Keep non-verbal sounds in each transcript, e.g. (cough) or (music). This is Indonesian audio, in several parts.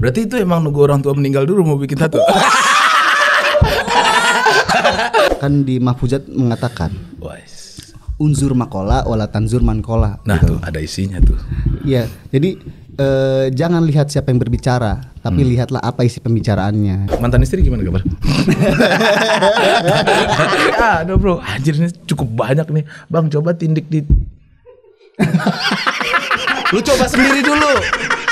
Berarti itu emang nunggu orang tua meninggal dulu mau bikin tato. (laughs) Kan di Mahfuzat mengatakan unzur makola wala tanzur mankola. Nah, tuh ada isinya tuh. Iya, jadi eh, jangan lihat siapa yang berbicara, tapi lihatlah apa isi pembicaraannya. Mantan istri gimana kabar? (laughs) Ada bro, anjir ini cukup banyak nih. Bang coba tindik di Lu coba sendiri dulu.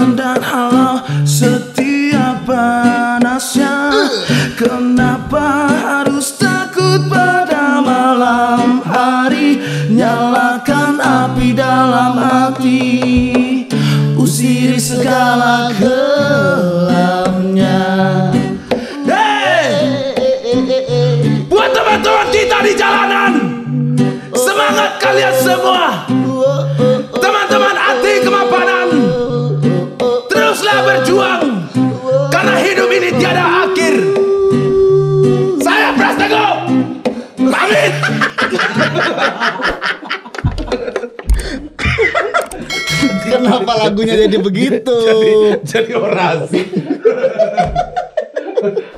Tangan dan halau setiap panasnya. Kenapa harus takut pada malam hari? Nyalakan api dalam hati. Usiri segala gelapnya! Buat teman-teman kita di jalanan Semangat kalian semua berjuang. Karena hidup ini tiada akhir. Saya Pras Teguh. Pamit. Kenapa lagunya jadi begitu? (laughs) Jadi orasi.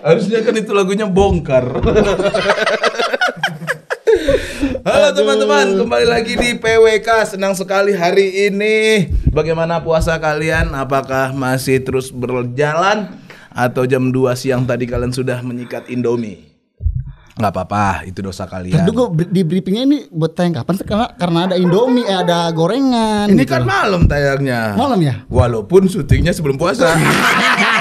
Harusnya kan itu lagunya bongkar (laughs) Halo teman-teman, kembali lagi di PWK. Senang sekali hari ini. Bagaimana puasa kalian? Apakah masih terus berjalan atau jam 2 siang tadi kalian sudah menyikat Indomie? Nggak apa-apa, itu dosa kalian. Tadi gue di briefingnya ini buat tayang kapan sih? Karena, karena ada Indomie, eh, ada gorengan. Ini gitu kan malam tayangnya. Malam ya? Walaupun syutingnya sebelum puasa. (laughs)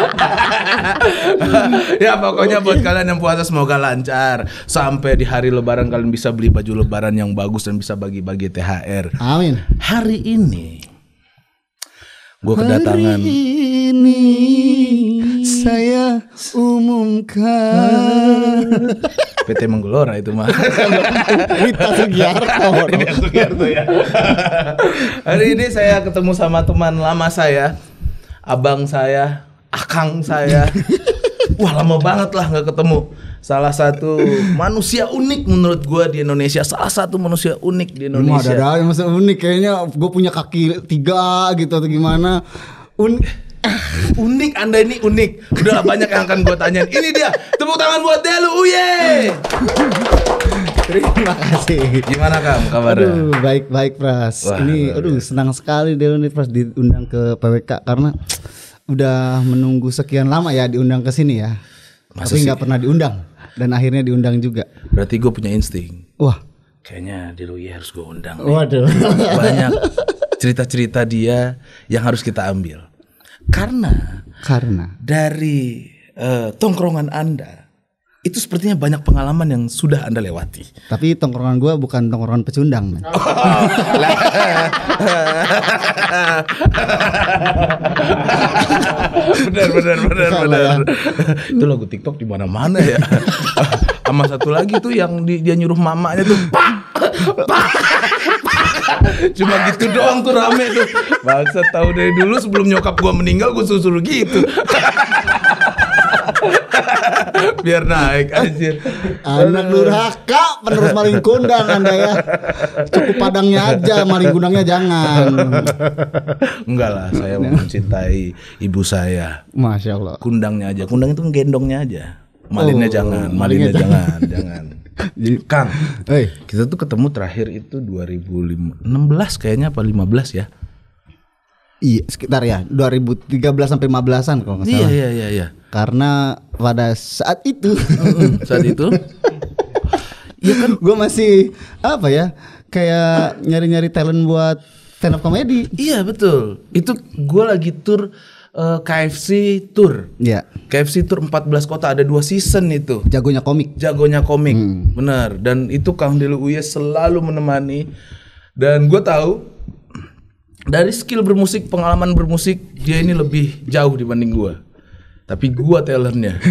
(laughs) ya pokoknya buat kalian yang puasa semoga lancar sampai di hari lebaran kalian bisa beli baju lebaran yang bagus dan bisa bagi-bagi THR. Amin. Hari ini gue kedatangan Hari ini saya umumkan (laughs) PT Menggelora itu mah. (laughs) Sugiarto. Yang Sugiarto ya. Hari ini saya ketemu sama teman lama saya, abang saya, akang saya. (laughs) Wah lama banget lah nggak ketemu. Salah satu manusia unik menurut gua di Indonesia. Salah satu manusia unik di ada Indonesia. ada yang masa unik kayaknya gue punya kaki tiga gitu atau gimana. Un Unik, anda ini unik. Udah banyak yang akan gua tanyain. Ini dia, tepuk tangan buat Delu, uye. (laughs) terima kasih. Gimana kamu kabarnya? Aduh, baik baik Pras. Wah, ini aduh senang sekali Delo nih Pras diundang ke PWK karena udah menunggu sekian lama ya diundang ke sini ya. Masa Tapi nggak pernah diundang dan akhirnya diundang juga. Berarti gue punya insting. Wah, Kayaknya Uye harus gue undang. nih. waduh. (laughs) banyak (laughs) cerita-cerita dia yang harus kita ambil. Karena karena dari eh, tongkrongan Anda itu sepertinya banyak pengalaman yang sudah Anda lewati. tapi tongkrongan gua bukan tongkrongan pecundang, men. (laughs) benar benar benar benar. ya. itu lagu TikTok di mana-mana ya. (laughs) Sama satu lagi tuh yang di- dia nyuruh mamanya tuh pak pak. Cuma gitu doang tuh rame tuh. Bangsa tahu dari dulu sebelum nyokap gua meninggal gua suruh gitu. (laughs) (laughs) Biar naik anjir. Anak durhaka penerus maling kundang Anda ya. Cukup padangnya aja, maling kundangnya jangan. Enggak lah, saya mencintai ibu saya. Masya Allah. Kundangnya aja, kundang itu gendongnya aja. Malinnya Oh, jangan, malinnya malinnya jangan, jangan. (laughs) Kang, Hei, kita tuh ketemu terakhir itu 2016 kayaknya apa 15 ya? Iya, sekitar ya 2013 sampai 15-an kalau nggak Iya salah. iya iya iya. Karena pada saat itu Mm, Saat itu (laughs) Iya kan gue masih apa ya kayak nyari-nyari talent buat stand up comedy. iya betul. Itu gua lagi tour eh, KFC tour. Iya. KFC tour 14 kota ada dua season itu. Jagonya komik. Jagonya komik, Hmm. benar. Dan itu Kang Delu Uye selalu menemani. Dan gue tahu dari skill bermusik, pengalaman bermusik dia ini lebih jauh dibanding gua. Tapi gua talentnya,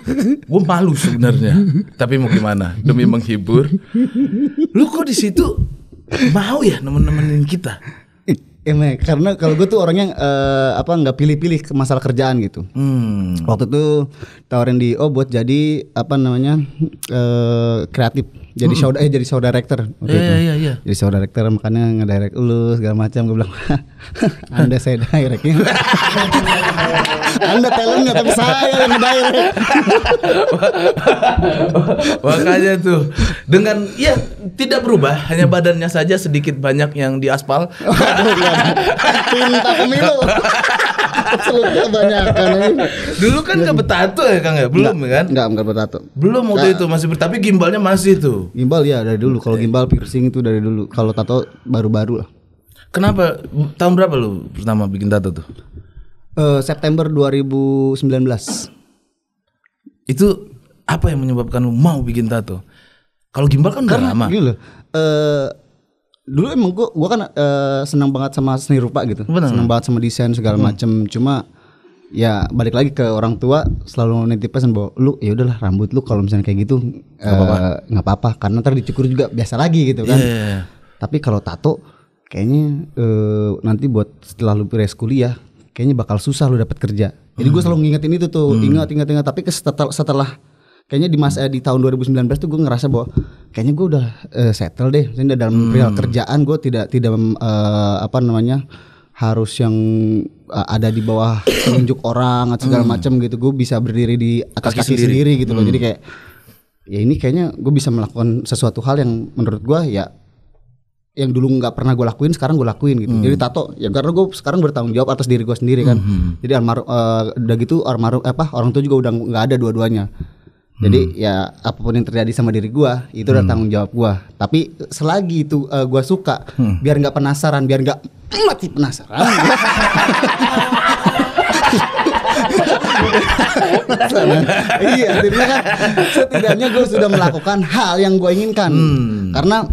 (laughs) gue malu sebenarnya. Tapi mau gimana? Demi menghibur, lu kok di situ mau ya nemen-nemenin kita? Emang karena kalau gue tuh orangnya eh, apa nggak pilih-pilih masalah kerjaan gitu. Hmm. Waktu itu tawarin di oh buat jadi apa namanya eh, kreatif. Jadi show eh jadi show director. waktu Iya itu. iya iya. Jadi show director makanya ngedirect lu segala macam gue bilang (laughs) Anda saya directnya (laughs) Anda talentnya tapi saya yang ngedirect (laughs) Makanya tuh dengan ya tidak berubah, hanya badannya saja sedikit banyak yang diaspal. Nggak ada. Tinta pemilu Absolutnya banyak kan? Dulu kan nggak bertato ya Kang ya, belum ya kan? Enggak, enggak bertato Belum waktu itu masih ber, tapi gimbalnya masih tuh. Gimbal ya dari dulu. Kalau gimbal piercing itu dari dulu. Kalau tato baru-baru lah. Kenapa? Tahun berapa lu pertama bikin tato tuh? Eh, September 2019 Itu apa yang menyebabkan lu mau bikin tato? Kalau gimbal kan udah lama. Loh eh, Dulu emang gua, gua kan eh, senang banget sama seni rupa gitu. Benar. Senang banget sama desain segala macem. Cuma ya balik lagi ke orang tua selalu nitip pesan bahwa lu ya udahlah rambut lu kalau misalnya kayak gitu nggak apa-apa. karena ntar dicukur juga biasa lagi gitu kan. Iya. Tapi kalau tato kayaknya eh, nanti buat setelah lu beres kuliah kayaknya bakal susah lu dapat kerja. Jadi gue selalu ngingetin itu tuh, ingat ingat ingat. Tapi setelah, setelah kayaknya di masa di tahun 2019 tuh gue ngerasa bahwa kayaknya gue udah eh, settle deh. Maksudnya dalam perihal kerjaan gue tidak tidak eh, apa namanya harus yang eh, ada di bawah (coughs) penunjuk orang atau segala macam gitu. Gue bisa berdiri di atas Kaki kaki, sendiri. sendiri. gitu loh. Jadi kayak ya ini kayaknya gue bisa melakukan sesuatu hal yang menurut gue ya yang dulu nggak pernah gue lakuin sekarang gue lakuin gitu jadi tato ya karena gue sekarang bertanggung jawab atas diri gue sendiri kan jadi almarhum eh, udah gitu almarhum apa orang tua juga udah nggak ada dua-duanya jadi ya apa pun yang terjadi sama diri gue itu udah tanggung jawab gue tapi selagi itu eh, gue suka biar nggak penasaran biar nggak (clears throat) mati penasaran. (laughs) Iya akhirnya kan setidaknya gue sudah melakukan hal yang gue inginkan. Karena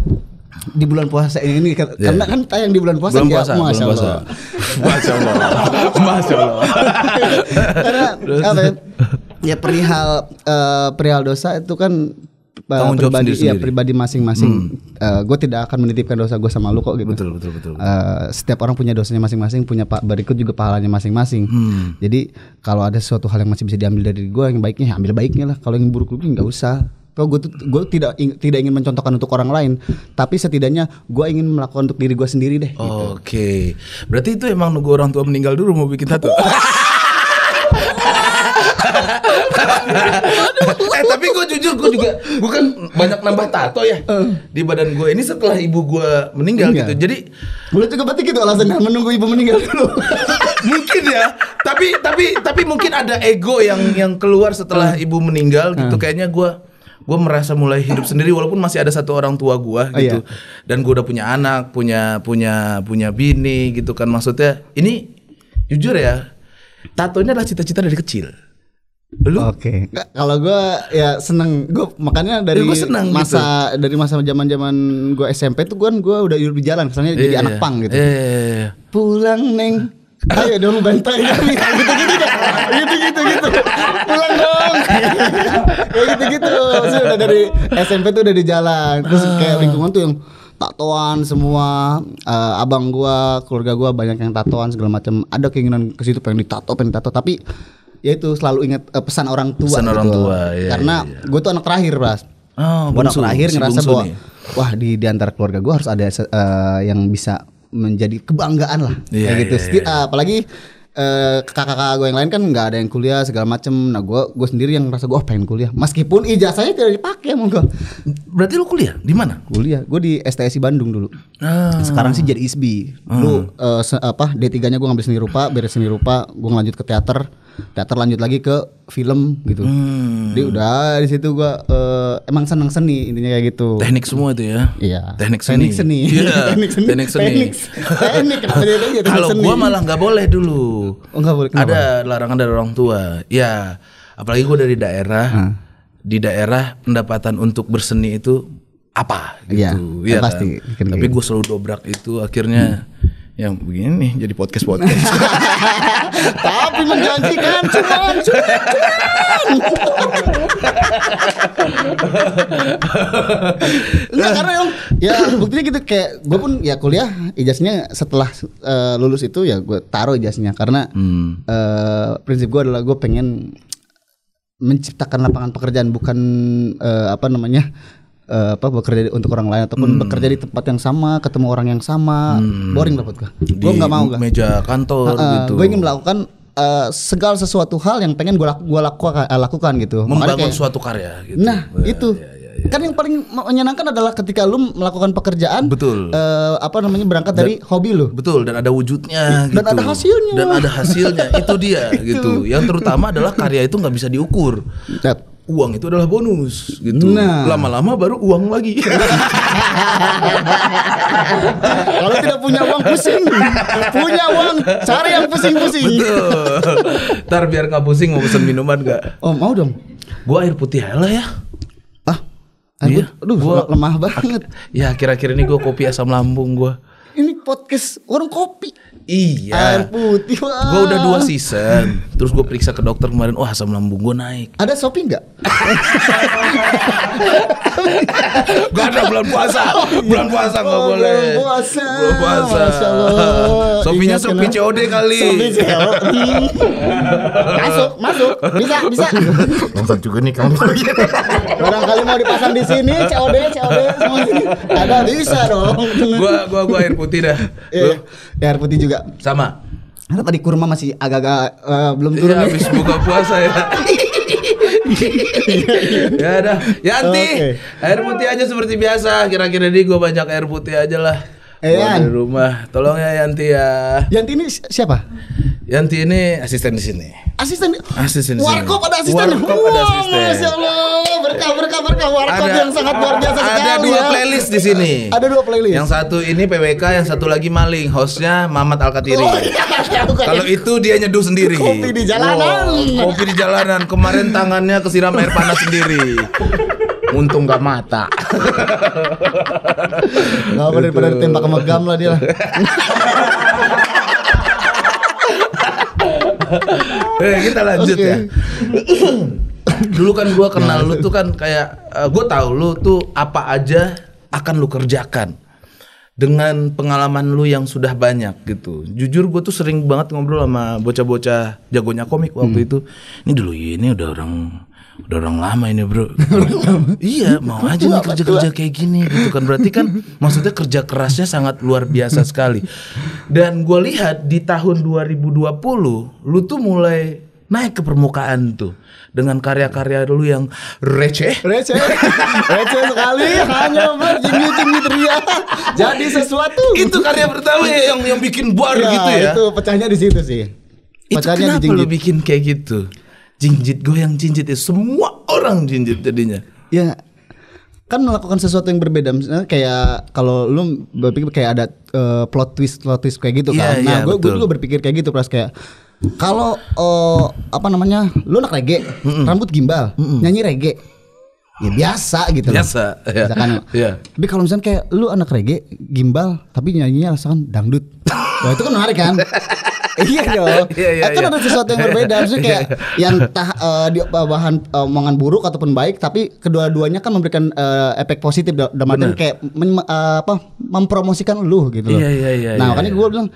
di bulan puasa ini kan- karena kan tayang di bulan puasa Belum ya, puasa, masya belum puasa. Allah Masya Allah. Masya Allah. karena apa ya, ya perihal eh, perihal dosa itu kan eh, Tanggung jawab pribadi ya sendiri-sendiri. pribadi masing-masing gue tidak akan menitipkan dosa gue sama lu kok gitu Betul betul betul. Eh, setiap orang punya dosanya masing-masing, punya pak berikut juga pahalanya masing-masing. Hmm. Jadi kalau ada sesuatu hal yang masih bisa diambil dari gue, yang baiknya ya ambil baiknya lah. Kalau yang buruk-buruknya nggak usah. Kalau gue gue tidak ing- tidak ingin mencontohkan untuk orang lain, tapi setidaknya gue ingin melakukan untuk diri gue sendiri deh. Oke. Berarti itu emang nunggu orang tua meninggal dulu mau bikin tato. (laughs) eh tapi gue jujur gue juga gue kan banyak nambah tato ya di badan gue ini setelah ibu gue meninggal Meninggal. gitu jadi Boleh juga berarti gitu alasannya menunggu ibu meninggal dulu. (laughs) mungkin ya tapi tapi tapi mungkin ada ego yang yang keluar setelah ibu meninggal gitu kayaknya gue gue merasa mulai hidup sendiri walaupun masih ada satu orang tua gue Oh, gitu. iya. dan gue udah punya anak punya punya punya bini gitu kan. Maksudnya ini jujur ya tato ini adalah cita-cita dari kecil. Lu? Oke. Nggak, Kalau gue ya seneng, gue makanya dari Ya, gua seneng masa dari masa zaman zaman gue SMP tuh gue gue udah hidup di jalan, kesannya jadi Iya, anak pang gitu. iya, iya, iya. pulang neng ayo dong bantai. Kami (laughs) gitu gitu gitu. Gitu gitu gitu. Pulang dong. (laughs) Kayak gitu gitu Maksudnya udah dari SMP tuh udah di jalan. Terus kayak lingkungan tuh yang tatoan semua. Eh, abang gua keluarga gua banyak yang tatoan segala macam ada keinginan ke situ pengen ditato pengen ditato. Tapi ya itu selalu ingat eh, pesan orang tua Pesan orang gitu. tua, iya, karena iya, gue tuh anak terakhir Bras. Oh, Gua anak terakhir si ngerasa bahwa nih. wah di di antara keluarga gue harus ada eh, yang bisa menjadi kebanggaan lah Iya, kayak gitu. iya, Seti- eh, apalagi eh, kakak-kakak gue yang lain kan nggak ada yang kuliah segala macem. Nah gue gue sendiri yang merasa gue oh, pengen kuliah. Meskipun ijazahnya tidak dipakai sama gue. Berarti lu kuliah di mana? Kuliah, gue di STSI Bandung dulu. Ah. Sekarang sih jadi ISBI. Dulu eh, se- apa D3-nya gue ngambil seni rupa, beres seni rupa, gue lanjut ke teater. Teater lanjut lagi ke film gitu. Hmm. Jadi udah di situ gue eh, emang seneng seni intinya kayak gitu. Teknik semua itu ya. Iya. Teknik seni. Teknik seni. Iya. (laughs) teknik seni. Teknik seni. Teknik, teknik. Kenapa jadi teknik? Teknik Kalau gua malah nggak boleh dulu. Oh, nggak boleh. Kenapa? Ada larangan dari orang tua. Ya, apalagi gua dari daerah. Hmm. Di daerah pendapatan untuk berseni itu apa Iya, gitu. Iya kan? pasti. Kan Tapi gue selalu dobrak itu akhirnya yang begini nih jadi podcast podcast. (laughs) Tapi menjanjikan cuman, cuman, Enggak karena yang ya buktinya gitu kayak gue pun ya kuliah ijazahnya setelah eh, lulus itu ya gue taruh ijazahnya karena Hmm. eh, prinsip gue adalah gue pengen menciptakan lapangan pekerjaan bukan eh, apa namanya eh, apa bekerja untuk orang lain ataupun Hmm. bekerja di tempat yang sama ketemu orang yang sama boring lah buat gue nggak mau gue meja kantor gitu. gue ingin melakukan eh, segala sesuatu hal yang pengen gue laku, gua lakukan, eh, lakukan gitu membangun kayak- suatu karya gitu. Nah, itu. Kan yang paling menyenangkan adalah ketika lu melakukan pekerjaan Betul. eh, apa namanya berangkat dari hobi lu. Betul dan ada wujudnya Dan gitu. ada hasilnya. Dan ada hasilnya. itu dia (laughs) gitu. Yang terutama adalah karya itu nggak bisa diukur. Nah, Uang itu adalah bonus gitu. Nah. Lama-lama baru uang lagi. (laughs) Kalau tidak punya uang pusing, punya uang cari yang pusing-pusing. Betul. Ntar biar nggak pusing mau pesen minuman nggak? Oh mau dong. Gua air putih aja lah ya. Ah, Iya, aduh, aduh gua- lemah banget. Ya kira-kira ini gua kopi asam lambung gua. Ini podcast warung kopi. Iya. Air putih. Wah. Gua udah dua season. Terus gue periksa ke dokter kemarin, wah asam lambung gue naik. Ada Shopee nggak? Gak ada bulan puasa. Bulan puasa nggak Oh, boleh. bulan puasa. Bulan puasa. Shopee-nya Shopee kenapa? COD kali. Shopee COD. Masuk, masuk. Bisa, bisa. Nonton juga nih kamu. Barangkali mau dipasang di sini COD, COD semua sini. Ada bisa dong. gua gua gua air putih dah. Lu? Iya, ya, air putih juga. Sama. Karena tadi kurma masih agak-agak eh, belum turun Iya nih. habis buka puasa ya. (laughs) ya dah, Yanti, Oke. air putih aja seperti biasa. Kira-kira ini gue banyak air putih aja lah. Eh, Yan. dari rumah. Tolong ya Yanti ya. Yanti ini si- siapa? Yanti ini asisten di sini. Asisten. Asisten di sini. Warkop ada asisten. Warkop ada asisten. Masya Allah. Berkah, berkah, berkah. Warkop yang sangat luar biasa ada sekali dua ya. playlist di sini. Ada dua playlist. Yang satu ini PWK, yang satu lagi maling. Hostnya Mamat Alkatiri. Oh, (laughs) iya, bukan. Kalau itu dia nyeduh sendiri. Kopi di jalanan. Wow, kopi di jalanan. Kemarin tangannya kesiram air panas sendiri. (laughs) Untung gak mata. (laughs) Gak apa daripada ditembak sama gam lah dia lah. (laughs) eh, kita lanjut Oke. ya. (coughs) Dulu kan gua kenal lu tuh kan kayak eh, gua tahu lu tuh apa aja akan lu kerjakan dengan pengalaman lu yang sudah banyak gitu. Jujur gue tuh sering banget ngobrol sama bocah-bocah jagonya komik waktu itu. Ini dulu ini udah orang udah orang lama ini bro. (laughs) iya mau aja nih kerja-kerja kayak gini gitu kan. Berarti kan (laughs) maksudnya kerja kerasnya sangat luar biasa sekali. Dan gue lihat di tahun 2020 lu tuh mulai naik ke permukaan tuh dengan karya-karya lu yang receh Receh, (laughs) receh sekali hanya berjinggit-jinggit ria jadi sesuatu. itu karya pertama ya, yang yang bikin bar gitu ya. Itu pecahnya di situ sih. Itu Pecahnya kenapa di lu jinggit. bikin kayak gitu? Jinjit goyang jinjit ya semua orang jinjit jadinya. Ya kan melakukan sesuatu yang berbeda misalnya kayak kalau lu berpikir kayak ada eh, plot twist plot twist kayak gitu Iya, kan nah iya, gue betul. juga berpikir kayak gitu pas kayak kalau eh, apa namanya lu anak reggae rambut gimbal nyanyi reggae ya biasa gitu loh. Biasa, ya. Misalkan, Iya. tapi kalau misalnya kayak lu anak reggae gimbal tapi nyanyinya rasakan dangdut (laughs) wah itu kan menarik kan iya dong Iya, iya, kan iya. ada sesuatu yang berbeda maksudnya kayak yang entah eh, di bahan eh, omongan buruk ataupun baik tapi kedua-duanya kan memberikan eh, efek positif da- dalam artian kayak men- eh, apa mempromosikan lu gitu loh Iya, iya, iya, nah iya, makanya iya. gue bilang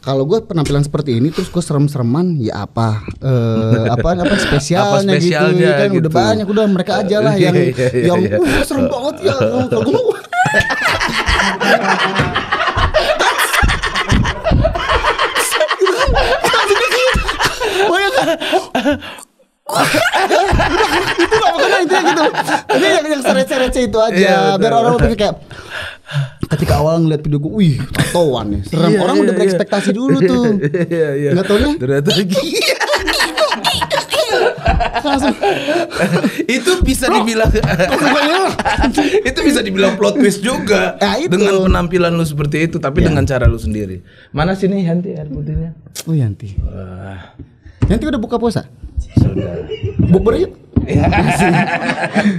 kalau gue penampilan seperti ini terus gue serem-sereman ya apa eh, apa apa spesialnya, spesialnya gitu kan gitu. udah banyak udah mereka aja lah yang Iya, iya, iya, yang iya. "Wah, serem banget ya kalau gue (laughs) itu pokoknya itu ya gitu. Ini yang yang receh-receh itu aja. Iya, betul. biar orang pikir kayak ketika awal ngeliat video gue wih tatoan nih. Serem. Iya, orang iya, udah iya. berekspektasi dulu tuh. Iya, iya. Nggak taunya? Ternyata langsung. Itu bisa dibilang itu bisa dibilang plot twist juga. Ya, itu. dengan penampilan lu seperti itu tapi dengan cara lu sendiri. Mana sini Hanti air putihnya? Oh Yanti. Wah, Yanti udah buka puasa? Sudah. Bukber yuk.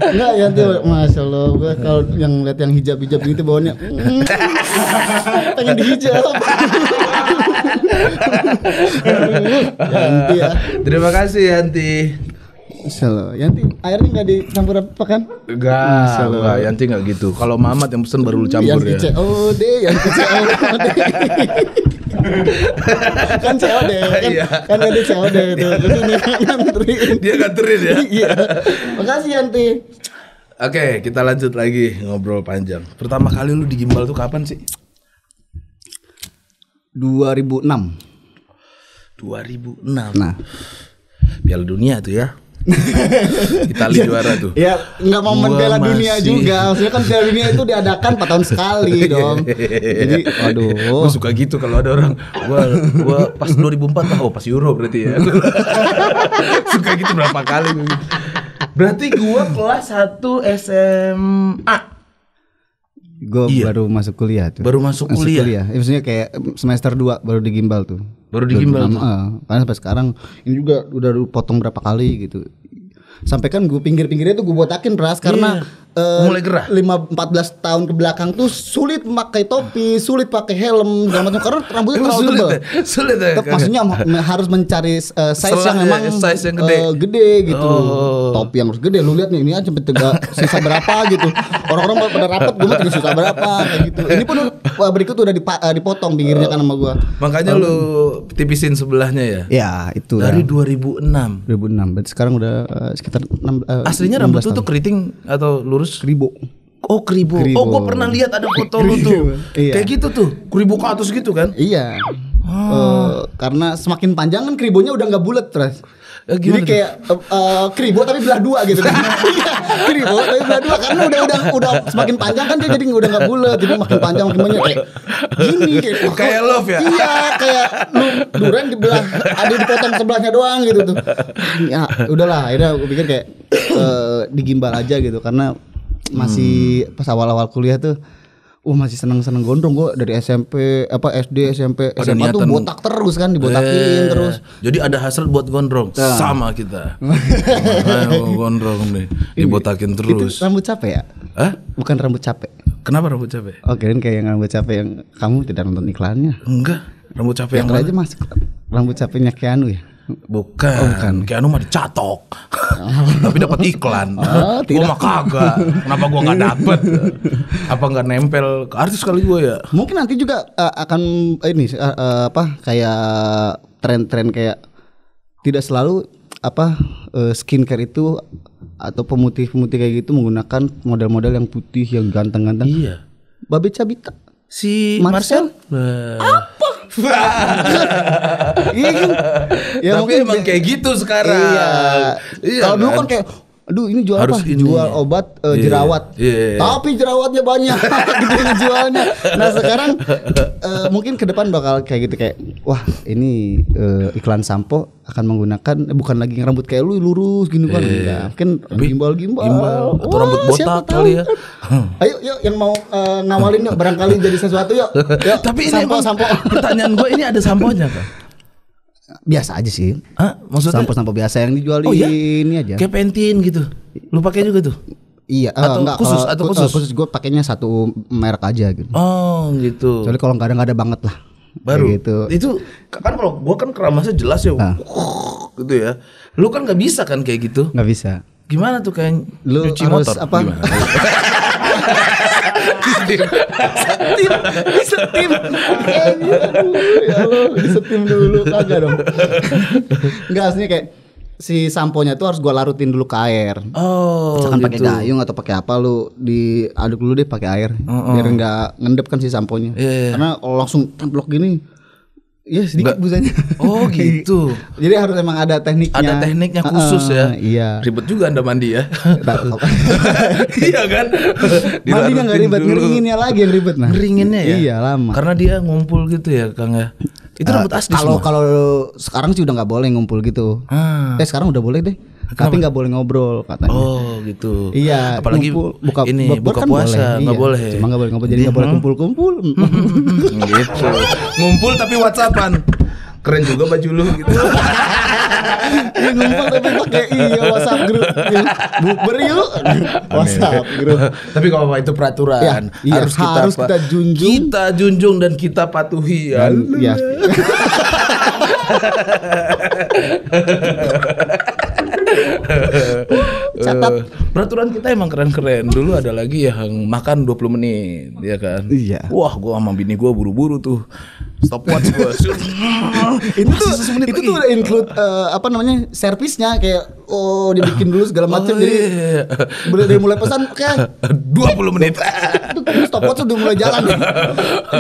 Enggak ya tuh Masya Allah Gue kalau yang lihat yang hijab-hijab gitu bawahnya mm, Pengen dihijab. (laughs) Yanti ya. Terima kasih Yanti Masya Allah Yanti airnya nggak dicampur apa kan? enggak Masya Allah. enggak Yanti enggak gitu kalau Mamat yang pesen baru lu campur Yanti ya COD Yanti COD (laughs) Kan COD kan, Iya. kan ada COD itu kan nganterin dia nganterin ya Iya Makasih Yanti Oke, kita lanjut lagi ngobrol panjang. Pertama kali lu di gimbal tuh kapan sih? 2006 2006. Nah Piala Dunia tuh ya. (laughs) Itali juara tuh. Ya nggak mau membela dunia juga. Maksudnya kan Piala Dunia itu diadakan 4 tahun sekali (laughs) dong. Jadi aduh. Gue suka gitu kalau ada orang gua gua pas 2004 oh pas Euro berarti ya. (laughs) suka gitu berapa kali. Berarti gua kelas 1 SMA. Gue Iya. baru masuk kuliah tuh. Baru masuk kuliah. Ya, maksudnya kayak semester 2 baru di gimbal tuh. Baru di gimbal tuh. Heeh. karena sampai sekarang ini juga udah potong berapa kali gitu. Sampai kan gue pinggir-pinggirnya tuh gue botakin ras karena eh, Mulai gerah. 5 14 tahun ke belakang tuh sulit pakai topi, sulit pakai helm, segala macam karena rambutnya terlalu sulit tebal. ya? (laughs) Sulit ya? Maksudnya ma- ma- harus mencari uh, size yang ya, memang size yang gede. uh, gede gitu. Oh. Topi yang harus gede. Lu lihat nih ini aja sampai tega sisa berapa gitu. Orang-orang pada rapat gue tinggal sisa berapa kayak gitu. Ini pun uh, berikut udah dipa- uh, dipotong pinggirnya kan sama gua. Makanya lu tipisin sebelahnya ya. Ya, itu Dari ya. 2006. 2006. Berarti sekarang udah uh, sekitar 6 uh, Aslinya 16 rambut lu tuh keriting atau lurus? Kribo. Oh kribo. Kribo. Oh gua pernah lihat ada foto lu tuh. Iya. Kayak gitu tuh. Kribo ke atas gitu kan? Iya. Ah. Eh, karena semakin panjang kan kribonya udah nggak bulat terus. Eh, Jadi kayak eh, eh, kribo tapi belah dua gitu kan. (laughs) Iya, kribo tapi belah dua karena udah udah udah semakin panjang kan dia jadi udah nggak bulat. Jadi makin panjang makin banyak kayak gini kayak wah, (laughs) Kayak love ya? Iya, kayak lu duren dibelah ada dipotong sebelahnya doang gitu tuh. Ya, udahlah akhirnya gue pikir kayak eh, digimbal aja gitu karena masih Hmm. pas awal-awal kuliah tuh Wah masih seneng-seneng gondrong gue dari SMP apa SD SMP Ada SMA tuh niatan- botak terus kan dibotakin Eh, terus Jadi ada hasil buat gondrong. Sama kita. (laughs) Ayo gondrong nih. Dibotakin itu terus. rambut capek ya Hah? bukan rambut capek Kenapa rambut capek? oh kirain kayak yang rambut capek yang kamu tidak nonton iklannya Enggak. Rambut capek yang yang aja masuk rambut capeknya Keanu ya Bukan. Oh, bukan. Keanu mah dicatok. (laughs) Tapi dapat iklan. Oh, gua tidak. mah kagak. Kenapa gua nggak dapet? Apa nggak nempel ke artis kali gua ya? mungkin nanti juga uh, akan uh, ini uh, uh, apa kayak tren-tren kayak tidak selalu apa uh, skincare itu atau pemutih-pemutih kayak gitu menggunakan model-model yang putih yang ganteng-ganteng Iya. Babe Cabita Si Marcel? Marcel. Iya kan ya Tapi mungkin emang kayak gitu sekarang. Iya. Kalau dulu kan kayak aduh ini jual Harus apa? ini. Jual obat eh, Iya. jerawat. Iya. Tapi jerawatnya banyak (laughs) gitu jualnya. Nah, sekarang eh, mungkin ke depan bakal kayak gitu kayak wah, ini eh, iklan sampo akan menggunakan eh, bukan lagi rambut kayak lu lurus gini kan. Enggak, mungkin Tapi gimbal-gimbal. gimbal. Atau rambut siapa botak kali ya. kan. Ayo yuk yang mau eh, ngawalin yuk barangkali jadi sesuatu yuk. Yuk, (laughs) Tapi ini sampo emang sampo. pertanyaan gue ini ada samponya kan? Biasa aja sih. Hah? Maksudnya Sampo-sampo biasa yang dijual di Oh, iya? ini aja. kayak pentin gitu. Lu pakai juga tuh? Iya, eh, Atau enggak, khusus, kalau- atau eh, khusus? khusus gue pakainya satu merek aja gitu. Oh gitu. Soalnya kalau nggak ada banget lah. Baru Kayak gitu. itu kan kalau gua kan keramasnya jelas ya, Ah. (laughs) gitu ya. Lu kan nggak bisa kan kayak gitu. Nggak bisa. Gimana tuh kayak Lu harus motor? apa? Gimana? (laughs) Setim, setim. ya Allah, setim dulu kagak dong. Enggak aslinya kayak si samponya tuh harus gua larutin dulu ke air. Oh, Misalkan pakai gitu. gayung atau pakai apa lu diaduk dulu deh pakai air biar nggak ngendep kan si samponya. Iya, iya. Karena kalau langsung templok gini Iya sedikit busanya. Oh (laughs) gitu. Jadi harus emang ada tekniknya. Ada tekniknya khusus Heeh, ya. Iya. Ribet juga anda mandi ya. (laughs) (laughs) Iya kan? Mandinya nggak ribet, dulu. ngeringinnya lagi yang ribet nah. Ngeringinnya ya. Iya lama. Karena dia ngumpul gitu ya, Kang ya. Itu rambut asli Kalau kalau sekarang sih udah nggak boleh ngumpul gitu. Ah. Eh sekarang udah boleh deh. Tapi nggak boleh ngobrol katanya. Oh gitu. Iya, Apalagi ngumpul, buka ini bukber buka kan puasa nggak Iya, boleh. Cuma nggak boleh ngobrol, jadi nggak boleh kumpul-kumpul. (laughs) gitu. Ngumpul tapi WhatsAppan. Keren juga baju lu gitu. Ini ngumpul tapi pakai iya WhatsApp grup. Bukber yuk. WhatsApp grup. tapi kalau apa itu peraturan Ya, iya, harus kita harus kita junjung. kita junjung dan kita patuhi ya. Dan, (laughs) ya. (laughs) Catat. peraturan kita emang keren-keren. Dulu ada lagi yang makan 20 menit, ya kan? Iya. Wah, gua sama bini gua buru-buru tuh. Stopwatch gua. (laughs) itu tuh itu tuh udah include eh, apa namanya servisnya kayak oh dibikin dulu segala macam Oh, jadi iya. boleh dari mulai pesan kayak (laughs) 20 menit. itu stopwatch udah mulai jalan (laughs) ya.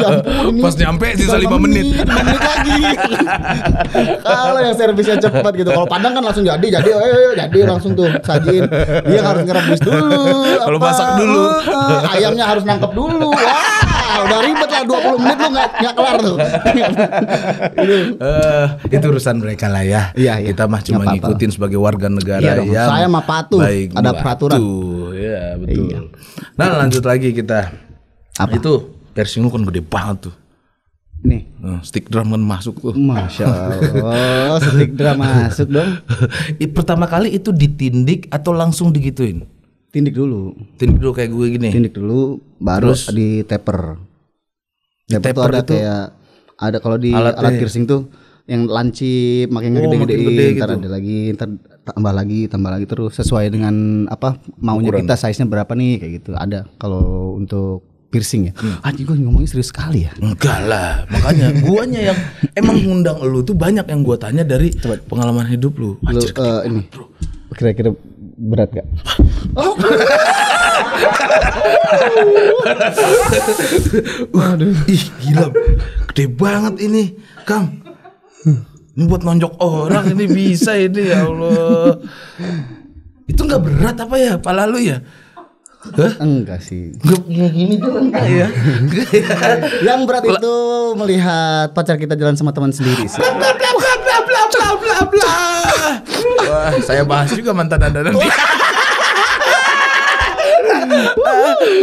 ampun ini Pas nyampe sisa tinggal lima lima menit. lima menit lagi kalau yang servisnya cepat gitu kalau padang kan langsung jadi jadi ayo, jadi langsung tuh sajiin dia harus ngerebus dulu Kalau masak dulu. eh, ayamnya harus nangkep dulu wah udah ribet lah 20 menit lu nggak nggak kelar tuh Eh, itu urusan mereka lah ya. Iya, iya. Kita mah cuma ngikutin sebagai warga negara Iya dong, yang saya mah patuh. baik Ada peraturan. Iya, betul. Iya. Nah, lanjut lagi kita. Apa? Itu piercing lu kan gede banget tuh. nih Nah, stick drum kan masuk tuh. Masya Allah, stick drum masuk dong. (laughs) Pertama kali itu ditindik atau langsung digituin? Tindik dulu, Tindik dulu kayak gue gini. tindik dulu, baru Terus? di taper. Di Taper, tuh taper ada itu kayak ada kalau di alatnya alat ya? piercing tuh yang lancip makin Oh, gede gede ntar gitu. ada lagi ntar tambah lagi tambah lagi terus sesuai dengan apa maunya Ukuran. kita size nya berapa nih kayak gitu ada kalau untuk piercing ya Hmm. anjing gue ngomongnya serius sekali ya Enggak lah, makanya guanya yang (laughs) emang ngundang lu tuh banyak yang gua tanya dari pengalaman hidup lu. lu eh, ini kira-kira berat gak (laughs) Waduh. Ih gila. Gede banget ini Kang. Ini buat nonjok orang Ini bisa ini ya Allah. Itu nggak berat apa ya? Pala lu ya? Hah? enggak sih. Nggak gini juga enggak ya Enggak ya Yang berat itu melihat pacar kita jalan sama teman sendiri sih. Bla bla bla bla bla bla bla bla. Wah saya bahas juga mantan anda nanti (laughs)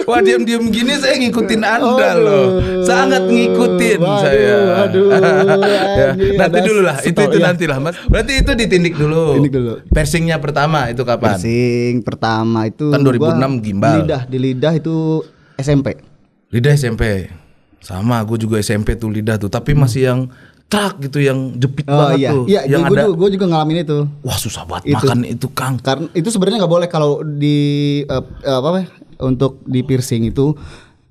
Wah diam-diam gini saya ngikutin anda loh Sangat ngikutin Waduh, saya waduh, (laughs) Ya, Nanti dulu lah Itu itu ya. nanti lah mas Berarti itu ditindik dulu Tindik dulu. Persingnya pertama itu kapan? Piercing pertama itu Kan 2006 gua gimbal. Lidah di lidah itu SMP. Lidah SMP Sama gue juga SMP tuh lidah tuh Tapi masih yang trak gitu Yang jepit Oh banget iya, tuh iya, Yang gue ada juga, gua juga ngalamin itu. Wah susah banget Itu. makan itu Kang Karena itu sebenarnya nggak boleh kalau di apa apa, untuk di piercing itu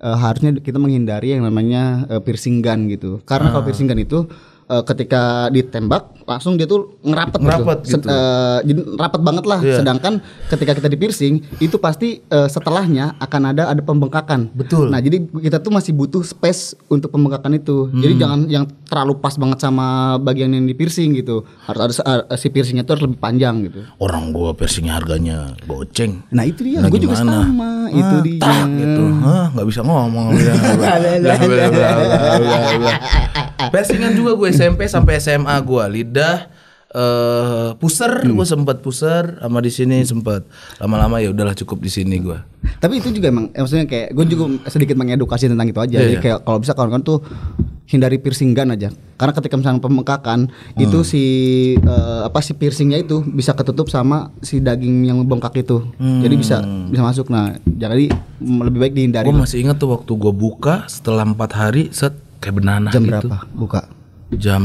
eh, harusnya kita menghindari yang namanya eh, piercing gun gitu. Karena Ah. kalau piercing gun itu eh, ketika ditembak langsung dia tuh ngerapet, Ngerapet gitu. Se- gitu. eh, jadi rapet banget lah. Iya. Sedangkan ketika kita di piercing itu pasti eh, setelahnya akan ada ada pembengkakan. Betul. Nah jadi kita tuh masih butuh space untuk pembengkakan itu. Jadi Hmm. jangan yang terlalu pas banget sama bagian yang di piercing gitu. Harus ada eh, si piercingnya tuh harus lebih panjang gitu. Orang gua piercingnya harganya goceng Nah itu dia, Nah, gue juga sama. itu Ah, dia. tak gitu. Hah, nggak bisa ngomong. Piercingan juga gue SMP sampai SMA gue lidah eh puser gue sempat puser sama di sini sempat lama-lama ya udahlah cukup di sini gue Tapi itu juga emang, eh, maksudnya kayak gue juga sedikit mengedukasi tentang itu aja. Iya, Jadi iya. kayak kalau bisa kawan-kawan tuh hindari piercing gun aja. Karena ketika misalnya pembengkakan itu Hmm. si eh, apa si piercingnya itu bisa ketutup sama si daging yang bengkak itu. Jadi bisa bisa masuk. Nah, jadi lebih baik dihindari. gue masih ingat tuh waktu gue buka setelah empat hari set kayak benanah Jam gitu berapa buka? jam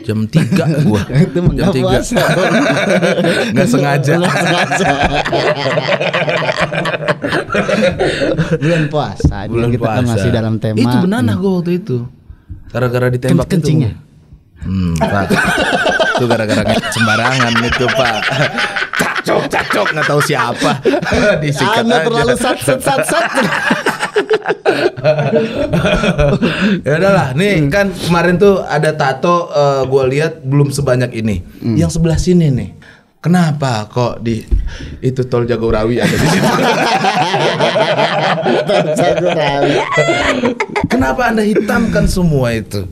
jam tiga gue (laughs) Itu jam nggak tiga. (laughs) nggak sengaja. Bulan puasa. Bulan kita kan puasa. masih dalam tema. itu benanah gue waktu itu? Gara-gara ditembak Ken- kencingnya? itu hmm, pak. Itu gara-gara sembarangan itu pak. Cacok cacok. Nggak tahu siapa. (laughs) Disikat Anda aja. terlalu sat sat sat sat. (laughs) ya udahlah, nih kan kemarin tuh ada tato eh, gua lihat belum sebanyak ini. Yang sebelah sini nih. Kenapa kok di itu tol Jagorawi ada di situ? (laughs) Kenapa Anda hitamkan semua itu?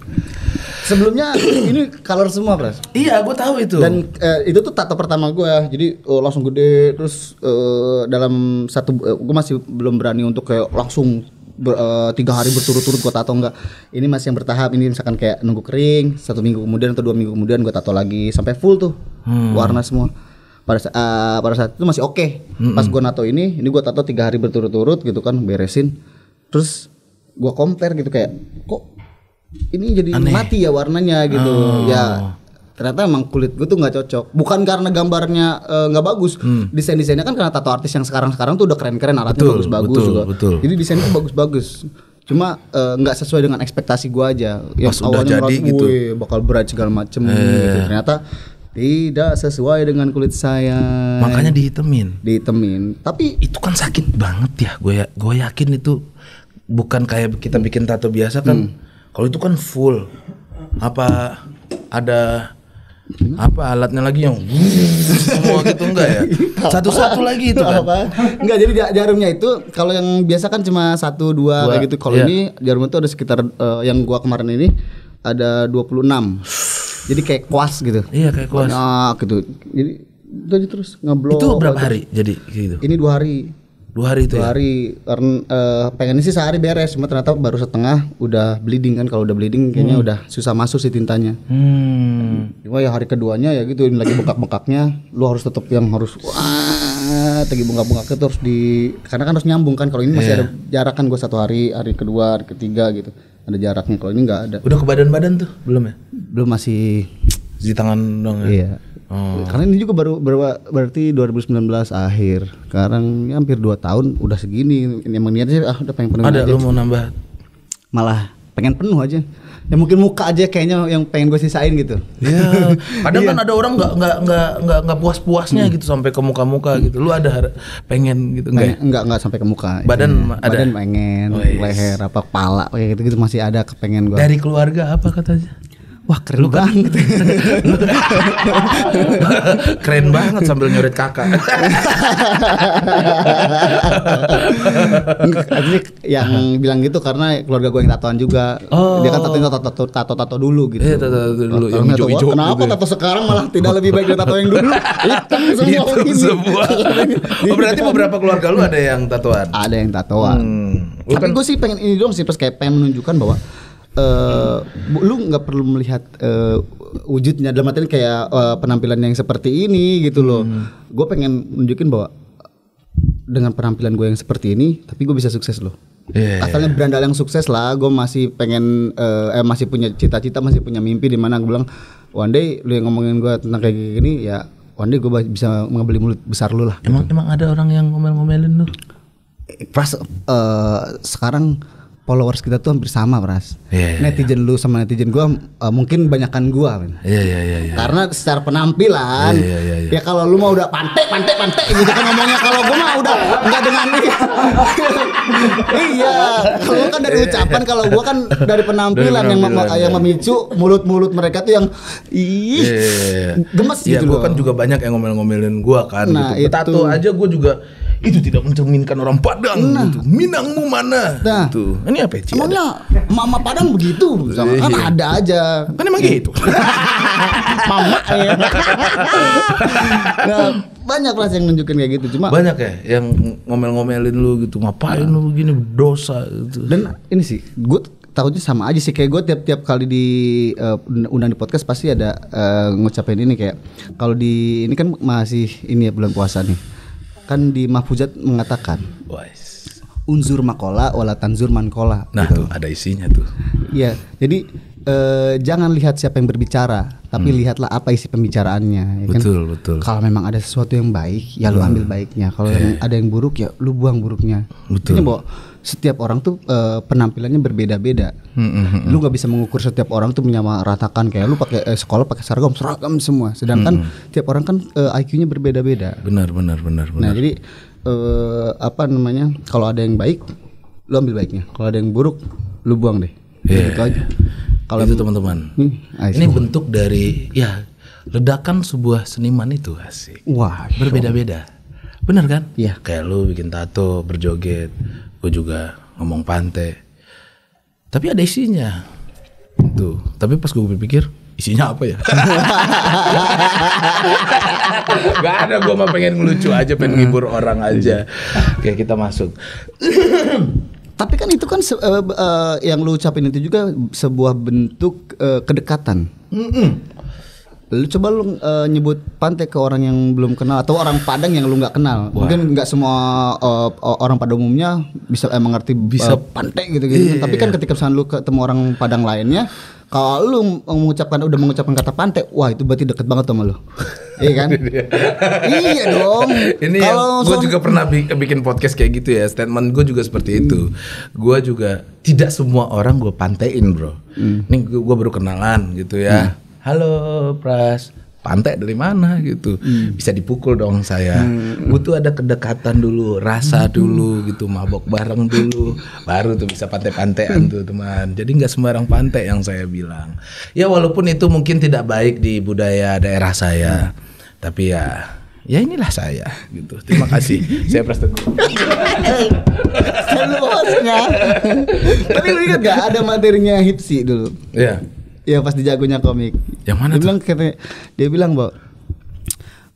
Sebelumnya (coughs) ini color semua, Pras. Iya, gue tahu itu. Dan eh, itu tuh tato pertama gue, jadi oh, langsung gede. Terus eh, dalam satu, gue masih belum berani untuk kayak langsung ber- eh, tiga hari berturut-turut gue tato enggak. Ini masih yang bertahap. Ini misalkan kayak nunggu kering, satu minggu kemudian atau dua minggu kemudian gue tato lagi sampai full tuh warna semua. Pada eh, pada saat itu masih oke. Pas gue nato ini, ini gue tato tiga hari berturut-turut gitu kan, beresin. Terus gue compare gitu kayak kok ini jadi mati ya warnanya gitu. Ya ternyata emang kulit gue tuh nggak cocok. Bukan karena gambarnya eh, nggak bagus. Desain desainnya kan karena tato artis yang sekarang sekarang tuh udah keren keren alatnya Betul, bagus bagus betul, juga. betul. jadi desainnya tuh bagus bagus cuma eh, nggak sesuai dengan ekspektasi gue aja. Yang Pas udah jadi gitu. "Wih, bakal berat segala macem gitu. Ternyata tidak sesuai dengan kulit saya. Makanya dihitemin. ditemin tapi Itu kan sakit banget ya. Gue ya, gue yakin itu bukan kayak kita bikin tato biasa kan. Kalau itu kan full. Apa ada apa alatnya lagi yang semua gitu enggak ya? Satu-satu lagi itu kan. apa? Enggak jadi ja- jarumnya itu kalau yang biasa kan cuma satu dua, Dua, kayak gitu. Kalau iya. ini jarumnya tuh ada sekitar eh, yang gua kemarin ini ada 26. Jadi kayak kuas gitu. Iya kayak kuas. Banyak gitu. Jadi itu aja terus ngeblok. Itu berapa hari jadi gitu? Ini dua hari. Dua hari itu Dua ya? hari karena eh, pengennya sih sehari beres, cuma ternyata baru setengah udah bleeding kan. Kalau udah bleeding kayaknya udah susah masuk sih tintanya. Hmm. Cuma ya hari keduanya ya gitu ini lagi bengkak-bengkaknya lu harus tetap yang harus wah lagi bengkak-bengkaknya tuh harus di karena kan harus nyambung kan kalau ini masih ada jarak kan gue satu hari hari kedua hari ketiga gitu ada jaraknya kalau ini nggak ada Udah ke badan-badan tuh belum ya? belum masih Di tangan dong ya? iya Oh. karena ini juga baru, baru berarti 2019 akhir sekarang ya hampir 2 tahun udah segini ini emang niatnya sih, ah udah pengen penuh Ada aja. lu mau nambah? malah pengen penuh aja ya mungkin muka aja kayaknya yang pengen gue sisain gitu Ya, (laughs) kadang kan ada orang nggak nggak nggak nggak nggak puas puasnya gitu sampai ke muka muka gitu. Lu ada pengen gitu enggak? Pengen- enggak enggak sampai ke muka. Badan Iya. ma- ada? Badan pengen, Oh, yes. leher apa kepala kayak gitu gitu masih ada kepengen gua. Dari keluarga apa katanya? Wah, keren banget. (laughs) Keren banget sambil nyoret kakak. Artinya yang bilang gitu karena keluarga gue yang tatoan juga. Oh. Dia kan tato tato tato tato, tato dulu gitu. Iya, tato- tato dulu, yang Tato- tato- hijau-hijau Kenapa gitu ya? tato sekarang malah tidak lebih baik dari tato yang dulu? (laughs) Hitam semua Itu ini. semua. (laughs) Oh, berarti beberapa keluarga lu ada yang tatuan. Ada yang tatoan. Hmm. Lu Tapi kan gue sih pengen ini dong sih, pas kayak pengen menunjukkan bahwa eh bu- lu nggak perlu melihat eh, wujudnya dalam artian kayak eh, penampilan yang seperti ini gitu loh. Hmm. Gue pengen nunjukin bahwa dengan penampilan gue yang seperti ini, tapi gue bisa sukses loh. Iya. Asalnya berandal yang sukses lah, gue masih pengen eh, eh, masih punya cita-cita, masih punya mimpi di mana gue bilang one day lu yang ngomongin gue tentang kayak gini ya one day gue bisa ngebeli mulut besar lu lah. emang emang ada orang yang ngomel-ngomelin lu. Pras eh, sekarang followers kita tuh hampir sama, Pras. Iya, iya, netizen lu sama netizen gua eh, mungkin banyakan gua, men. Iya iya iya iya. Karena secara penampilan, Iya, iya, iya, iya. ya kalau lu mah udah pantek, pantek, pantek gitu kan ngomongnya. Kalau gua mah udah enggak dengan (laughs) iya, kalau kan dari ucapan, kalau gua kan dari penampilan, Dari yang mem- yang iya. memicu mulut-mulut mereka tuh yang ih, Iya, iya, iya. gemes Iya, gitu gua loh. kan juga banyak yang ngomel-ngomelin gua kan Nah, gitu. Tato aja gua juga itu tidak mencerminkan orang Padang gitu. Minangmu mana? Nah. Gitu. Ini apa ya? Emangnya mama Padang begitu? Sama- kan Iya. ada aja. Kan emang gitu. (laughs) mama ya. nah, banyak lah yang nunjukin kayak gitu cuma Banyak ya yang ngomel-ngomelin lu gitu. Ngapain lu begini dosa gitu. dan ini sih gue takutnya sama aja sih kayak gue tiap-tiap kali di eh, undang di podcast pasti ada eh, ngucapin ini kayak kalau di ini kan masih ini ya bulan puasa nih kan di Mahfuzat mengatakan Wais. unzur makola wala tanzur mankola Nah, tuh ada isinya tuh. Iya, jadi eh, jangan lihat siapa yang berbicara, tapi lihatlah apa isi pembicaraannya. Ya kan? Hmm. Betul, betul. Hmm. Kalau memang ada sesuatu yang baik, ya lu ambil baiknya. Kalau yang ada yang buruk, ya lu buang buruknya. Betul. Artinya bahwa setiap orang tuh eh, penampilannya berbeda-beda. Hmm, Lu nggak bisa mengukur setiap orang tuh menyamaratakan kayak lu pakai eh, sekolah pakai seragam seragam semua. Sedangkan Hmm. tiap orang kan eh, IQ-nya berbeda-beda. Benar, benar, benar, Nah benar. jadi eh, apa namanya? Kalau ada yang baik, lu ambil baiknya. Kalau ada yang buruk, lu buang deh. Iya. Gitu aja. Kalau itu teman-teman. Hmm, Ini bentuk dari ya ledakan sebuah seniman itu asik. Wah, Berbeda-beda. Bener kan? Iya. Kayak lu bikin tato, berjoget. Gue juga ngomong pantai. Tapi ada isinya. Tuh. Tapi pas gue berpikir isinya apa ya? (laughs) Gak ada gue mah pengen ngelucu aja, pengen ngibur orang aja. Kayak kita masuk. (clears throat) Tapi kan itu kan eh, eh, yang lu ucapin itu juga sebuah bentuk eh, kedekatan. Lu coba lu eh, nyebut pantai ke orang yang belum kenal atau orang Padang yang lu nggak kenal. Mungkin nggak semua eh, orang pada umumnya bisa eh, mengerti bisa pantai gitu gitu. Tapi kan ketika misalnya lu ketemu orang Padang lainnya, kalau lu mengucapkan udah mengucapkan kata pantai, wah itu berarti deket banget sama lu. (laughs) iya kan? iya dong. Ini Kalau gue juga pernah bi- bikin podcast kayak gitu ya. Statement gue juga seperti itu. Gue juga tidak semua orang gue pantein bro. Ini gue baru kenalan gitu ya. Halo Pras, pantai dari mana gitu? Bisa dipukul dong saya. Butuh ada kedekatan dulu, rasa dulu gitu, mabok bareng dulu, baru tuh bisa pantai-pantaian tuh teman. Jadi nggak sembarang pantai yang saya bilang. Ya walaupun itu mungkin tidak baik di budaya daerah saya, tapi ya ya inilah saya gitu terima kasih (laughs) saya Pras Teguh bosnya. Tapi lu ingat gak ada materinya Hipsi dulu? ya Ya pas di jagonya komik. Yang mana dia bilang katanya, dia bilang bahwa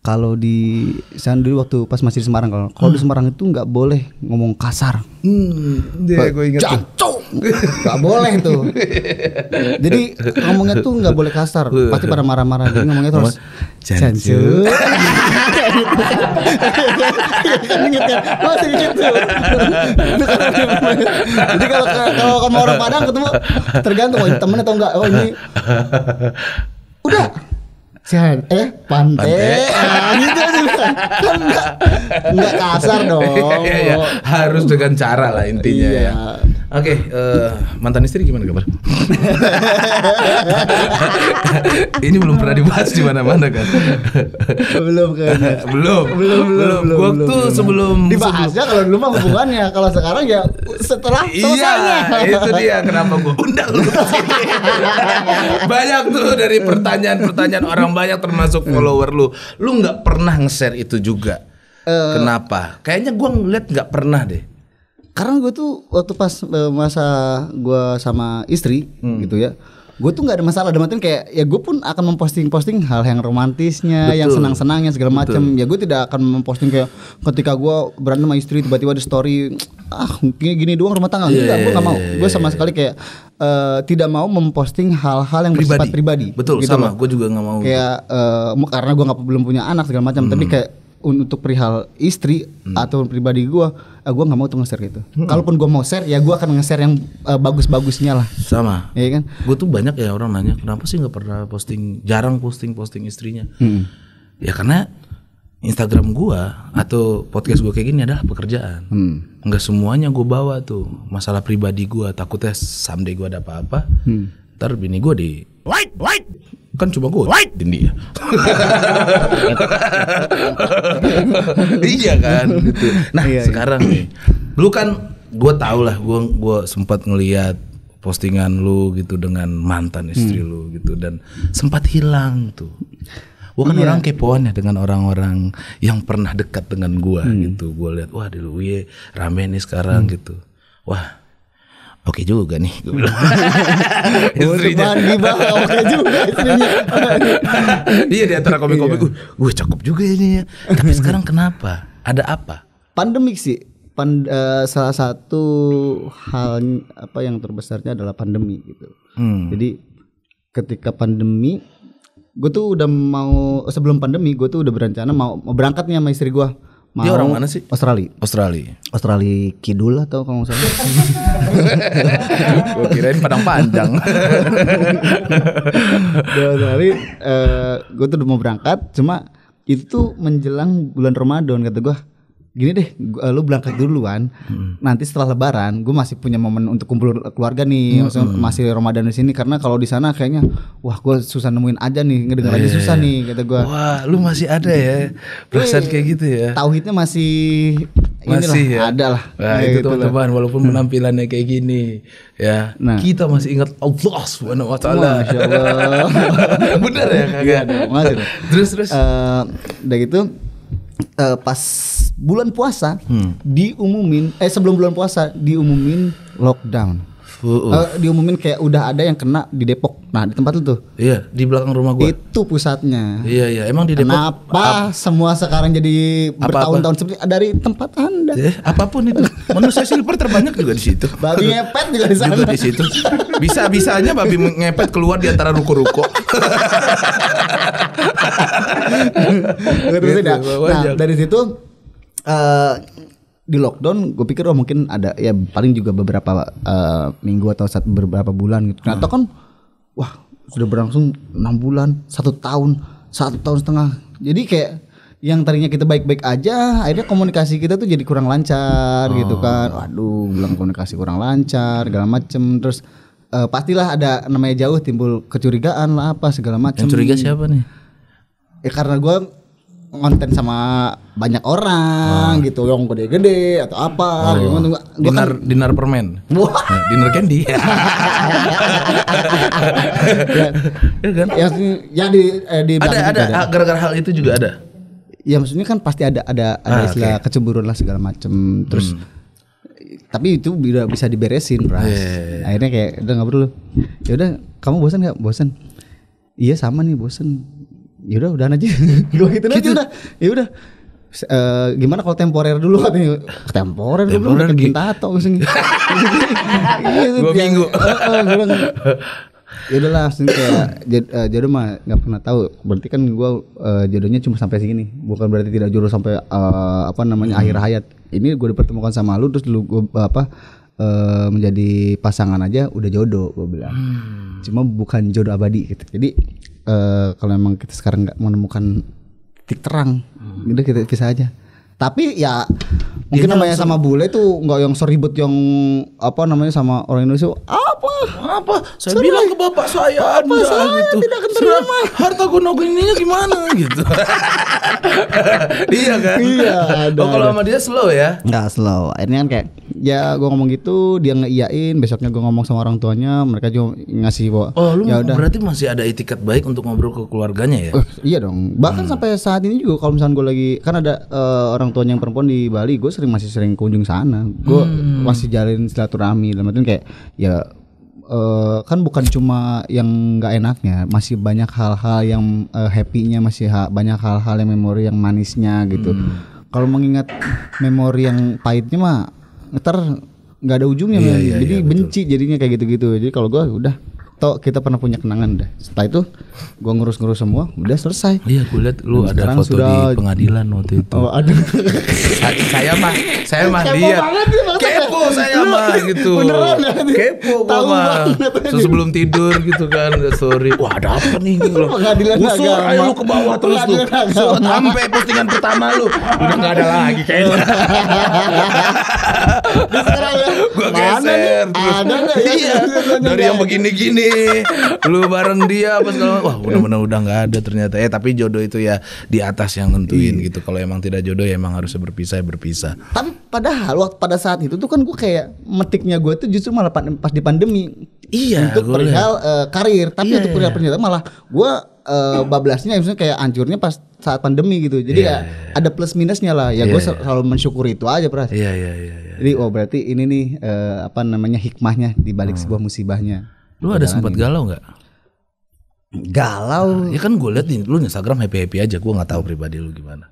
kalau di sana dulu waktu pas masih di Semarang kalau kalau di Semarang itu nggak boleh ngomong kasar. hmm, dia gue ingat tuh. Jancok. (laughs) Nggak boleh tuh. Jadi ngomongnya tuh nggak boleh kasar. Pasti pada marah-marah. Jadi ngomongnya terus Jancu. (laughs) Jancu. kan? Masih inget tuh. Jadi kalau kalau sama orang Padang ketemu tergantung oh, temen atau enggak. Oh ini (laughs) udah Sian, eh pantai, Pantai. Ah, gitu aja kan enggak enggak kasar dong. (laughs) Iya, iya. harus dengan cara lah intinya Iya. ya oke eh, mantan istri gimana kabar (laughs) ini belum pernah dibahas di mana-mana kan belum kayaknya. (laughs) belum belum belum belum Gua belum, sebelum dibahasnya kalau dulu mah hubungannya kalau sekarang ya setelah selesainya Iya, itu dia kenapa gue undang lu banyak tuh dari pertanyaan-pertanyaan orang banyak termasuk follower lu. Lu nggak pernah nge-share itu juga. Eh. Kenapa? Kayaknya gua ngeliat nggak pernah deh. karena gue tuh waktu pas eh, masa gue sama istri Hmm. gitu ya gue tuh nggak ada masalah dalam artian kayak ya gue pun akan memposting posting hal yang romantisnya yang senang senangnya segala macam ya gue tidak akan memposting kayak ketika gue berantem sama istri tiba-tiba ada story ah gini gini doang rumah tangga enggak gue nggak mau gue sama sekali kayak eh, tidak mau memposting hal-hal yang bersifat pribadi Betul, gitu sama. Gue juga nggak mau. kayak eh, mu- karena gue nggak belum punya anak segala macam tapi Hmm. kayak un- untuk perihal istri atau pribadi gue uh, gue nggak mau tuh nge-share gitu Hmm. kalaupun gue mau share ya gue akan nge-share yang eh, bagus-bagusnya lah Sama. ya kan Gue tuh banyak ya orang nanya kenapa sih nggak pernah posting, jarang posting posting istrinya. Hmm. Ya karena Instagram gua atau podcast gua kayak gini adalah pekerjaan. Hmm. Nggak semuanya gue bawa tuh masalah pribadi gua takutnya someday gua ada apa-apa. Hmm. Ntar bini gua di white white kan cuma gue white dia. (laughs) iya kan gitu. Nah Iya, iya. sekarang nih, lu kan gue tau lah gue gua sempat ngeliat postingan lu gitu dengan mantan istri lu gitu dan sempat hilang tuh. Gue kan orang kepoan ya dengan orang-orang yang pernah dekat dengan gua gitu. Gue lihat wah di Luye rame nih sekarang gitu. Wah oke juga nih gue bilang. (laughs) Istrinya. bahan oke juga (laughs) istrinya iya di antara komik-komik gue, gue cakep juga ini ya. Tapi sekarang kenapa? Ada apa? pandemik sih Pan- eh, salah satu hal apa yang terbesarnya adalah pandemi gitu Hmm. jadi ketika pandemi gue tuh udah mau sebelum pandemi gue tuh udah berencana mau, mau berangkat nih sama istri gue mau Dia orang mana sih? Australia Australia. Australia Kidul atau kalau nggak salah (laughs) gue kirain padang panjang. (laughs) di Australia gue tuh udah mau berangkat cuma itu tuh menjelang bulan Ramadan kata gue gini deh, gua- lu berangkat duluan. Nanti setelah Lebaran, gue masih punya momen untuk kumpul keluarga nih, maksudnya masih Ramadan di sini karena kalau di sana kayaknya, wah gue susah nemuin aja nih, ngedenger aja susah nih, kata gue. Wah, lu masih ada ya perasaan kayak gitu ya? Tauhidnya masih, Masih inilah, ya? ada lah. Nah, itu gitu teman-teman walaupun penampilannya kayak gini ya, Nah. kita masih ingat Allah Subhanahu wa taala. (laughs) Bener ya kagak? Terus terus Eh, udah gitu eh, pas bulan puasa Hmm. diumumin eh sebelum bulan puasa diumumin lockdown. Uh, uh. Eh, diumumin kayak udah ada yang kena di Depok. Nah, di tempat lu tuh. Iya, di belakang rumah gua. Itu pusatnya. Iya, iya, emang di Depok Kenapa semua sekarang jadi bertahun-tahun seperti dari tempat Anda? Eh, apa pun itu. Manusia silver terbanyak juga di situ. Babi ngepet juga di sana. juga di situ. Bisa-bisanya babi ngepet keluar di antara ruko-ruko. (laughs) Gitu, Gitu, wajar. Nah dari situ eh di lockdown gue pikir oh mungkin ada ya paling juga beberapa eh, minggu atau satu beberapa bulan gitu. Ternyata kan wah sudah berlangsung enam bulan, satu tahun, satu tahun setengah. Jadi kayak yang tadinya kita baik-baik aja, akhirnya komunikasi kita tuh jadi kurang lancar gitu kan. Waduh, bilang komunikasi kurang lancar, segala macem. Terus eh, pastilah ada namanya jauh timbul kecurigaan lah apa segala macem. Yang curiga siapa nih? Ya karena gue ngonten sama banyak orang gitu yang gede-gede atau apa gitu. Gua kan Dinar dinar permen. Wah. Nah, dinar candy. (laughs) ya, ya kan? ya, ya di eh, di Ada ada ah, gara-gara hal itu juga ada. Ya maksudnya kan pasti ada ada ada Ah, istilah kecemburuan lah segala macem terus tapi itu bisa bisa diberesin, Pras. Iya, Akhirnya kayak udah nggak perlu. Ya udah, kamu bosan nggak? Bosan. Iya sama nih bosan. Ya udah, aja. (laughs) Gue gitu aja udah. Ya udah. Eh, gimana kalau temporer dulu katanya temporer dulu Temporer gi- tato. (laughs) Iya, Dua minggu. (laughs) Ya udah langsung kayak jad- eh, jodoh mah nggak pernah tahu berarti kan gua eh, jodohnya cuma sampai segini bukan berarti tidak jodoh sampai eh, apa namanya akhir hayat ini gue dipertemukan sama lu terus lu gua apa eh, menjadi pasangan aja udah jodoh gue bilang cuma bukan jodoh abadi gitu jadi eh, kalau emang kita sekarang nggak menemukan titik terang udah kita pisah aja tapi ya mungkin namanya sama bule tuh nggak yang seribet yang apa namanya sama orang Indonesia apa Apa? Saya bilang ke bapak saya Anda gitu. tidak akan Serah, harta gunung ininya gimana (laughs) gitu. (laughs) iya kan? Iya, ada, Oh, kalau sama dia slow ya. nggak slow akhirnya kan kayak ya gue ngomong gitu dia ngeiyain besoknya gue ngomong sama orang tuanya mereka juga ngasih bahwa Oh, lu ya udah. berarti masih ada itikat baik untuk ngobrol ke keluarganya ya? Eh, iya dong. Bahkan sampai saat ini juga kalau misalnya gue lagi kan ada eh, orang tuanya yang perempuan di Bali gue sering masih sering kunjung sana. Gue masih jalin silaturahmi dalam artian kayak ya eh, kan bukan cuma yang nggak enaknya masih banyak hal-hal yang eh, happy-nya masih ha- banyak hal-hal yang memori yang manisnya gitu. Kalau mengingat memori yang pahitnya mah ntar nggak ada ujungnya Iya, men. iya, jadi iya, benci jadinya kayak gitu-gitu jadi kalau gue udah toh kita pernah punya kenangan dah setelah itu gue ngurus-ngurus semua udah selesai. Iya, gue lihat lu ada sekarang foto sudah- di pengadilan waktu itu. oh aduh Sa- saya mah saya mah lihat maksudnya. kepo saya Lu mah gitu. beneran ya? kepo gua mah. Terus sebelum tidur gitu kan story wah ada apa nih? Gitu Pengadilan Usur, agama. ayo lu ke bawah terus agama. sampai postingan pertama lu. Udah nggak ada lagi kayaknya. Ya? Nih? geser ada ya? Iya dari yang begini-gini lu bareng dia apa segala wah mudah-mudahan udah nggak ada ternyata. Eh tapi jodoh itu ya di atas yang nentuin Iya. gitu. Kalau emang tidak jodoh ya emang harusnya berpisah ya berpisah. Tapi padahal waktu pada saat itu tuh kan gue kayak metiknya gue tuh justru malah pas di pandemi. Iya, untuk perihal eh, karir. Tapi Iya, untuk perihal percintaan malah gue eh, bablasnya maksudnya kayak hancurnya pas saat pandemi gitu. Jadi Iya, ya ada plus minusnya lah. Ya gue selalu mensyukuri itu aja pras. Iya iya iya iya. jadi oh berarti ini nih eh, apa namanya hikmahnya di balik Hmm. sebuah musibahnya lu ada sempat galau nggak? Galau. Ya kan gue liat nih, lu Instagram happy happy aja. Gue nggak tahu pribadi lu gimana.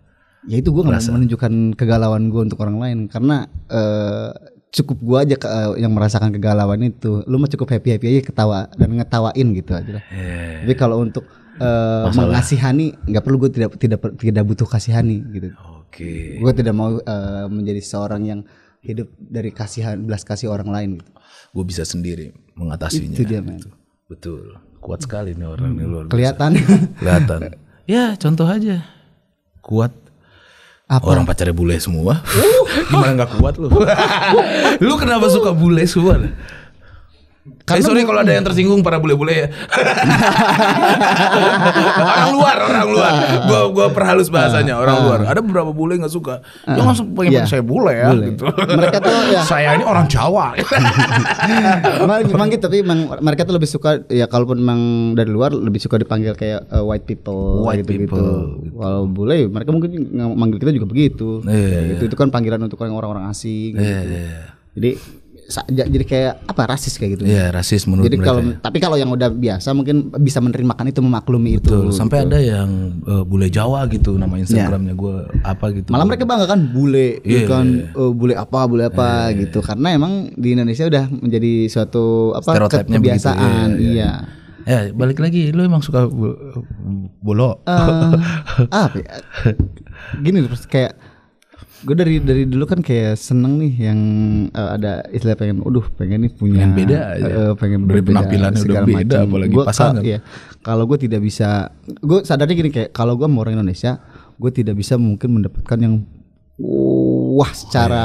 ya itu gue nggak menunjukkan kegalauan gue untuk orang lain karena eh, cukup gue aja ke- eh, yang merasakan kegalauan itu. Lu mah cukup happy happy aja ketawa dan ngetawain gitu aja lah. Eh, tapi kalau untuk eh, mengasihani nggak perlu gue tidak tidak tidak butuh kasihani gitu. Oke. gue tidak mau eh, menjadi seorang yang hidup dari kasihan belas kasih orang lain gitu Gue bisa sendiri mengatasinya. Itu dia. Gitu. Betul. Kuat sekali nih orang nih luar biasa. kelihatan Kelihatan. (laughs) ya contoh aja. Kuat. Apa? Orang pacarnya bule semua. (laughs) Gimana nggak kuat lu? (laughs) lu kenapa suka bule semua? Karena sorry kalau ada yang tersinggung para bule-bule ya. (laughs) orang luar, orang luar. Gua gua perhalus bahasanya orang luar. Ada beberapa bule nggak suka. Yang langsung pengen Iya. saya bule ya Bule. gitu. Mereka tuh ya saya ini orang Jawa. (laughs) memang, gitu tapi memang mereka tuh lebih suka ya kalaupun memang dari luar lebih suka dipanggil kayak uh, white people White gitu gitu. people. Walau bule mereka mungkin ng- manggil kita juga begitu. Iya, Gitu itu kan panggilan untuk orang-orang asing. gitu. Iya, Jadi jadi kayak apa rasis kayak gitu. Iya, rasis menurut Jadi kalau tapi kalau yang udah biasa mungkin bisa menerimakan itu memaklumi itu. Betul, sampai ada yang eh, bule Jawa gitu nama Instagramnya gue apa gitu. Iya. Malah mereka bangga kan bule, Iya, kan eh, bule apa, bule apa gitu. Karena emang di Indonesia udah menjadi suatu apa Stereotipnya begitu, kebiasaan. iya, Iya. Ya balik lagi, lu emang suka bolo? Eh, apa (laughs) ya? Gini terus kayak gue dari dari dulu kan kayak seneng nih yang eh, ada istilah pengen, aduh pengen nih punya Pengen beda aja. eh, pengen Dari berbeda penampilannya udah beda, macam. apalagi Gua pasangan. Kalau, iya, kalau gue tidak bisa, gue sadarnya gini kayak kalau gue mau orang Indonesia, gue tidak bisa mungkin mendapatkan yang wah secara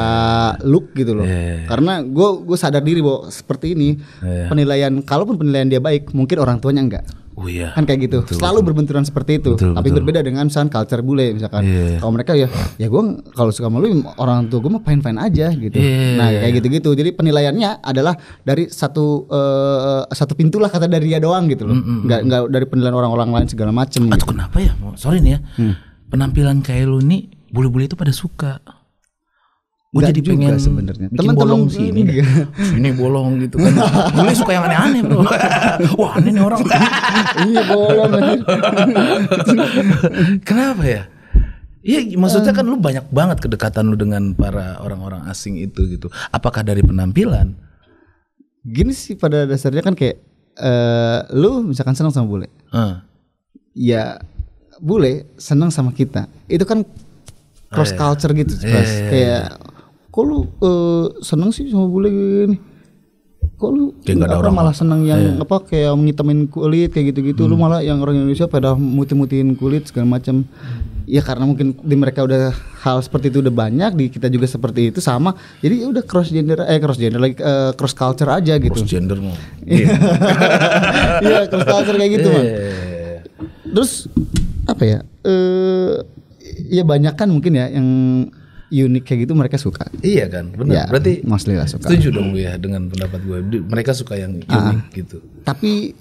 look gitu loh. Iya. Karena gue gue sadar diri bahwa seperti ini Iya. penilaian, kalaupun penilaian dia baik, mungkin orang tuanya enggak Oh iya. kan kayak gitu selalu berbenturan seperti itu Betul, tapi betul. berbeda dengan misalkan culture bule misalkan Iya. kalau mereka ya ya gue kalau suka sama lu orang tua gue mah fine fine aja gitu Iya, nah iya, kayak gitu gitu jadi penilaiannya adalah dari satu eh, satu pintu lah kata dari dia doang gitu loh nggak nggak dari penilaian orang-orang lain segala macem gitu. Atau kenapa ya? Sorry nih ya. Penampilan kayak lu nih bule-bule itu pada suka. Gue jadi pengen sebenarnya. Teman-teman bolong gue sini, enggak. sini bolong gitu kan. Bule suka yang aneh-aneh bro. (laughs) Wah aneh nih orang. iya bolong. (laughs) Kenapa ya? Iya, maksudnya kan lu banyak banget kedekatan lu dengan para orang-orang asing itu gitu. Apakah dari penampilan? gini sih pada dasarnya kan kayak eh lu misalkan senang sama bule Eh, ya bule senang sama kita itu kan cross culture gitu Iya, Bas. iya, kayak kok lu eh, seneng sih sama bule gini? Kok lu Kayak ada orang- malah seneng yang apa kayak ngitamin kulit kayak gitu-gitu? Hmm. lu malah yang orang Indonesia pada muti-mutiin kulit segala macam ya karena mungkin di mereka udah hal seperti itu udah banyak di kita juga seperti itu sama. Jadi ya udah cross gender eh cross gender lagi eh, cross culture aja gitu. Cross gender mau. (laughs) iya. Cross culture kayak gitu man Eh, Terus apa ya? Eh ya banyak kan mungkin ya yang unik kayak gitu mereka suka. Iya kan, benar. Ya, Berarti mostly lah suka. setuju dong gue ya dengan pendapat gue. Mereka suka yang Ah. unik gitu. Tapi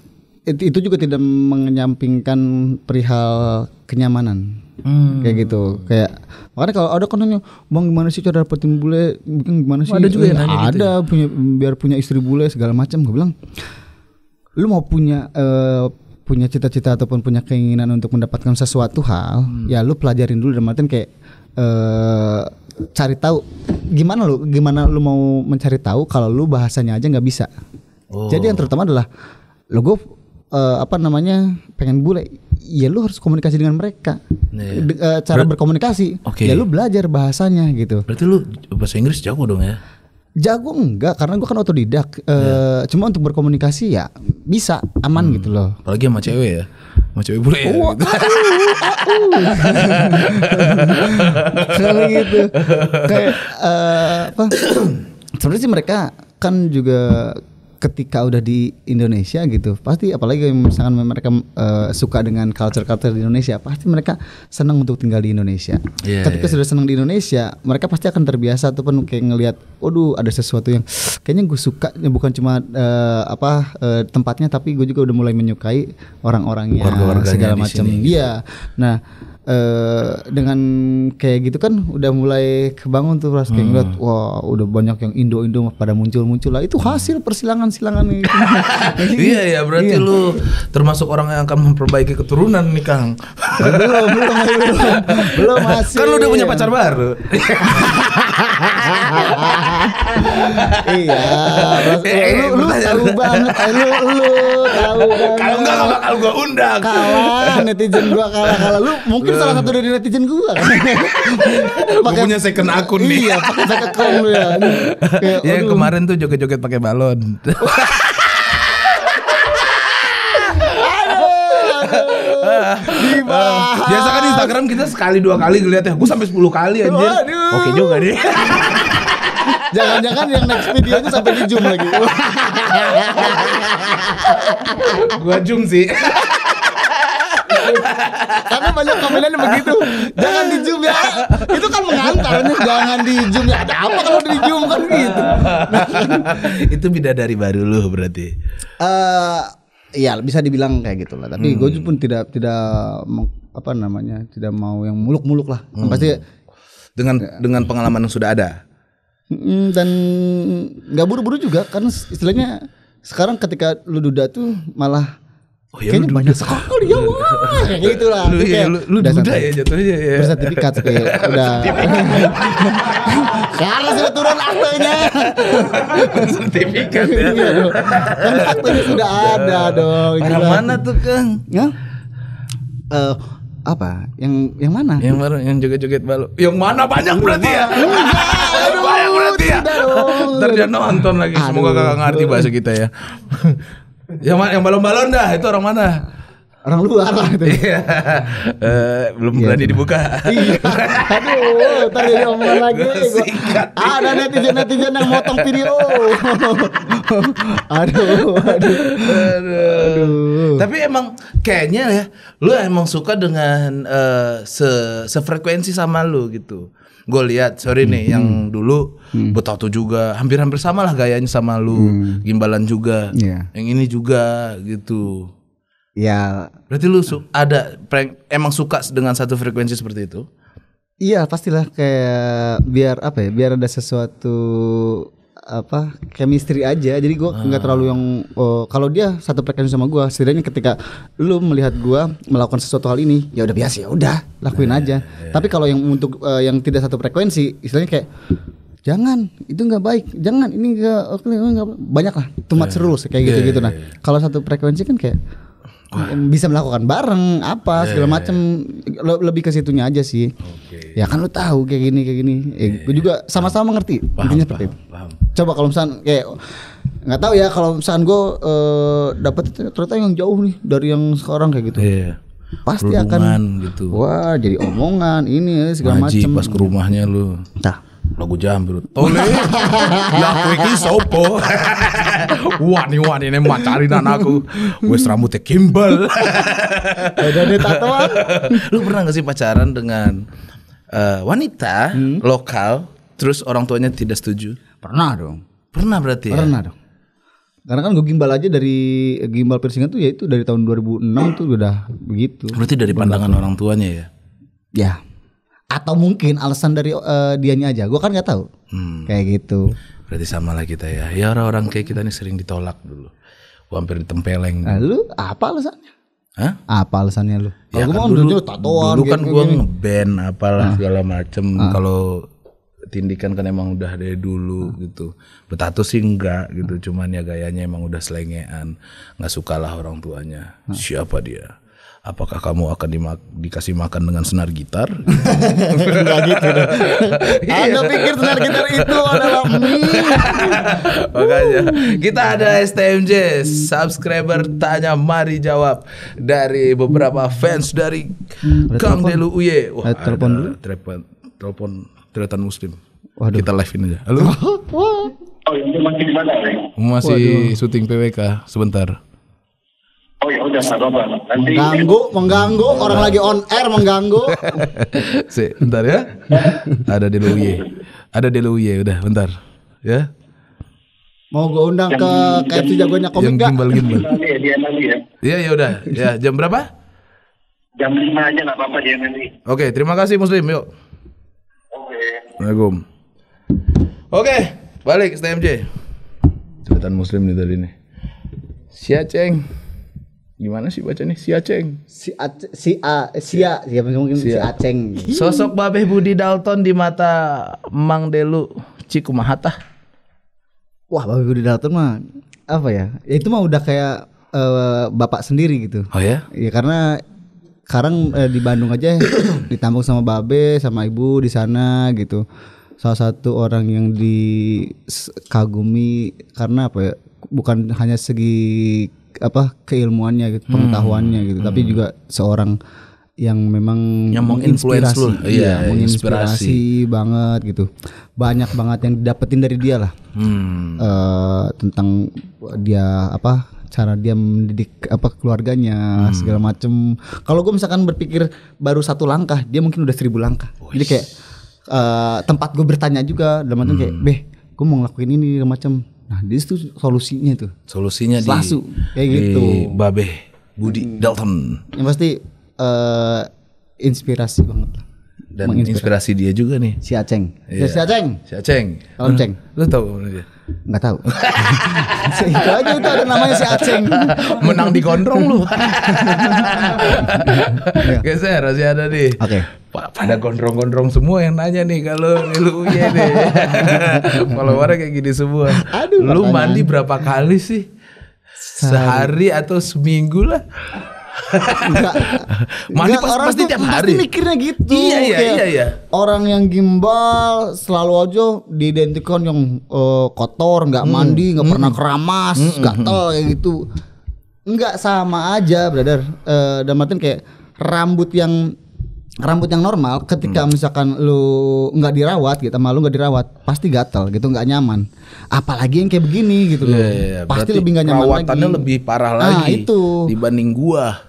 itu, juga tidak menyampingkan perihal kenyamanan. Hmm. Kayak gitu. Kayak makanya kalau ada kan nanya, "Bang, gimana sih cara dapetin bule? Bikin gimana sih?" ada juga yang Eh, nanya gitu Ada punya biar punya istri bule segala macam. Gue bilang, "Lu mau punya eh, punya cita-cita ataupun punya keinginan untuk mendapatkan sesuatu hal, Hmm. ya lu pelajarin dulu dan artian kayak eh cari tahu gimana lu gimana lu mau mencari tahu kalau lu bahasanya aja nggak bisa. Oh. Jadi yang terutama adalah lo gue eh, apa namanya pengen bule, ya lu harus komunikasi dengan mereka. Iya. De- eh, cara berkomunikasi, Oke. ya lu belajar bahasanya gitu. Berarti lu bahasa Inggris jago dong ya? Jago enggak karena gue kan otodidak. Eh, Cuma untuk berkomunikasi ya bisa aman gitu loh. Apalagi sama cewek ya. Sama cewek bule ya. Oh, gitu. Kalau gitu kayak eh, apa? (coughs) Sebenarnya sih mereka kan juga ketika udah di Indonesia gitu pasti apalagi misalkan mereka eh, suka dengan culture-culture di Indonesia pasti mereka senang untuk tinggal di Indonesia. Iya, ketika sudah senang di Indonesia mereka pasti akan terbiasa ataupun kayak ngelihat, waduh ada sesuatu yang kayaknya gue suka bukan cuma eh, apa eh, tempatnya tapi gue juga udah mulai menyukai orang-orangnya segala macam. sini. Iya. Nah, eh dengan kayak gitu kan udah mulai kebangun tuh ras kayak ngeliat wah udah banyak yang Indo-Indo pada muncul-muncul lah. Itu hasil persilangan-silangan itu. (laughs) iya ya, berarti lu termasuk orang yang akan memperbaiki keturunan nih Kang. belum, belum, (laughs) belum. Belum masih. Kan lu udah punya pacar baru. iya. Ras, (laughs) Eh, lu, lu pertanyaan. tahu banget, eh, lu lu tahu banget. Kalau enggak gak bakal gua undang. kalah netizen gua kalah kalah lu mungkin salah satu dari netizen gua kan punya second akun nih. iya pakai account lu ya Kayak, Ya aduh. kemarin tuh joget-joget pakai balon. Pak. Biasa kan Instagram kita sekali dua kali ngeliat ya. Gue sampai 10 kali anjir. Oke juga nih. Jangan-jangan yang next videonya sampai di zoom lagi. Gua zoom sih. Karena banyak komenannya begitu. Jangan di zoom ya. Itu kan mengantarnya jangan di zoom ya. Ada apa kalau di zoom kan gitu. Itu bidadari baru lu berarti. Eh Iya bisa dibilang kayak gitu lah. Tapi gue pun tidak tidak apa namanya tidak mau yang muluk-muluk lah. Yang Pasti Dengan dengan pengalaman yang sudah ada. dan nggak buru-buru juga kan istilahnya sekarang ketika lu duda tuh malah Oh ya kayaknya lu banyak sekali ya wah kayak gitu lah. Lu, Itu ya, lu, lu udah duda santai. ya jatuhnya ya. bersertifikat (laughs) kayak udah (laughs) karena sudah turun aktenya Sertifikat ya. Iya kan aktenya sudah ada dong Orang gila. mana tuh Kang? ya Eh, apa yang yang mana Yang baru yang joget-joget balu. Yang mana banyak berarti ya? aduh, banyak berarti ya. Ntar dia nonton lagi. Semoga kakak ngerti bahasa kita ya. (laughs) yang yang balon-balon dah itu orang mana? orang luar lah itu Iya. Eh, belum berani dibuka. Iya. Aduh, tadi dia omongan lagi. Gua sikat. Ada netizen-netizen yang motong video. (laughs) aduh, aduh. Aduh. Tapi emang kayaknya ya, lu emang suka dengan eh, se sefrekuensi sama lu gitu. Gue lihat sorry nih yang dulu Betato juga hampir-hampir sama lah gayanya sama lu, gimbalan juga. Iya. Yang ini juga gitu. Ya, Berarti lu su- ada prank, emang suka dengan satu frekuensi seperti itu? iya pastilah kayak biar apa ya? Biar ada sesuatu apa chemistry aja. Jadi gua nggak terlalu yang oh, kalau dia satu frekuensi sama gua setidaknya ketika lu melihat gua melakukan sesuatu hal ini ya udah biasa ya udah lakuin aja. tapi kalau yang untuk eh, yang tidak satu frekuensi istilahnya kayak jangan itu nggak baik jangan ini nggak oke nggak banyak lah too much rules kayak gitu gitu nah kalau satu frekuensi kan kayak bisa melakukan bareng apa segala macam Le- lebih ke situnya aja sih. Ya kan lu tahu kayak gini kayak gini. Eh, gue juga sama-sama ngerti intinya seperti itu. Paham. Coba kalau misalnya kayak nggak tahu ya kalau misalnya gue eh, dapat ternyata yang jauh nih dari yang sekarang kayak gitu. Iya. pasti Kerudungan akan gitu. wah jadi omongan ini segala Ngaji macam pas ke rumahnya lu. nah. Lagu jambrut tole. (laughs) Lagu iki sopo? (laughs) Wani wani ini macarin anakku wes rambutnya kimbal ada (laughs) deh tatoan lu pernah gak sih pacaran dengan eh, wanita lokal terus orang tuanya tidak setuju pernah dong. Pernah berarti ya? Pernah dong. Karena kan gue gimbal aja dari gimbal piercingan tuh ya itu dari tahun 2006 tuh udah begitu. Berarti dari pandangan orang tuanya ya? Ya. Atau mungkin alasan dari eh, dianya aja. Gue kan nggak tahu. Hmm. kayak gitu. Berarti sama lah kita ya. Ya orang-orang kayak kita nih sering ditolak dulu. Gua hampir ditempeleng lalu apa alasannya? Hah? apa alasannya lu? Ya Kalau gua kan dulu, dulu tatoan dulu kan gini. ngeband apalah segala macem. Kalau tindikan kan emang udah dari dulu gitu. Bertato sih enggak gitu, cuman ya gayanya emang udah selengean. Nggak suka lah orang tuanya. Siapa dia? Apakah kamu akan dimak- dikasih makan dengan senar gitar? (laughs) Enggak gitu dong. (laughs) Anda pikir senar gitar itu adalah. (laughs) Makanya kita ada STMJ subscriber tanya mari jawab dari beberapa fans dari Kang Delu Uye. Wah, Eh, telepon dulu. Telepon telepon Tretan Muslim. Waduh. Kita live ini aja. Halo. (laughs) Oh, itu masih di mana, Reng? Masih syuting PWK sebentar. Oh ya udah nggak apa-apa. Nanti Mengganggu, mengganggu orang lagi on air mengganggu. (laughs) Si, bentar ya. Ada Delu Uye. Ada Delu Uye udah bentar. Ya. Mau gue undang ke KFC jagonya komik Yang gak? gimbal-gimbal. nanti ya ya. Iya ya udah. Ya, jam berapa? Jam 5 aja nggak apa-apa dia nanti. Oke, terima kasih Muslim. Yuk. Oke. Assalamualaikum. Oke, balik STMJ. Cepetan Muslim nih tadi nih. Si Aceng. Gimana sih baca nih? Si Aceng. Si Ac- si A si A siapa mungkin si Sia. Aceng. Sosok Babeh Budi Dalton di mata Mang Delu Cikumahata. Wah, Bapak Budi Dalton mah apa ya? ya? Itu mah udah kayak eh, bapak sendiri gitu. Oh ya? Ya karena sekarang eh, di Bandung aja (clears throat) ditampung sama Babe sama Ibu di sana gitu. Salah satu orang yang dikagumi karena apa ya? Bukan hanya segi apa keilmuannya gitu, pengetahuannya gitu, tapi juga seorang yang memang Yang menginfluence lu. Iya, menginspirasi banget gitu. Banyak banget yang didapetin dari dia lah. Hmm. eh tentang dia apa cara dia mendidik apa keluarganya Hmm. segala macem. Kalau gue misalkan berpikir baru satu langkah, dia mungkin udah seribu langkah. Jadi kayak eh, tempat gue bertanya juga, dalam artian kayak, Hmm. beh, gue mau ngelakuin ini macem. Nah, di situ solusinya tuh. Solusinya di Langsung, kayak gitu. di Babe Budi Dalton Yang pasti eh inspirasi banget. lah. Dan inspirasi dia juga nih. Si Aceng. Iya. Si Aceng. Si Aceng. Salam Ceng. Lu tahu mana dia? Nggak tahu. (laughs) itu aja itu ada namanya si Aceng. (laughs) Menang di gondrong lu. Iya. Geser masih ada nih. Oke. Pa- Pada gondrong-gondrong semua yang nanya nih kalau lu iya nih. (laughs) Followernya kayak gini semua. Aduh, lu pertanyaan. mandi berapa kali sih? Sehari atau seminggu lah. Enggak. Mandi pas- orang pasti tiap pasti hari. mikirnya gitu. Iya, iya, Kayak iya, iya. Orang yang gimbal selalu aja diidentikan yang eh, kotor, nggak mandi, nggak pernah keramas, gatel kayak gitu. Enggak sama aja, brother. Eh dan Martin kayak rambut yang rambut yang normal ketika Mm. misalkan lu nggak dirawat gitu sama lu nggak dirawat pasti gatel gitu nggak nyaman apalagi yang kayak begini gitu loh Iya, iya, iya. pasti lebih nggak nyaman lagi perawatannya lebih parah Ah, lagi itu. dibanding gua.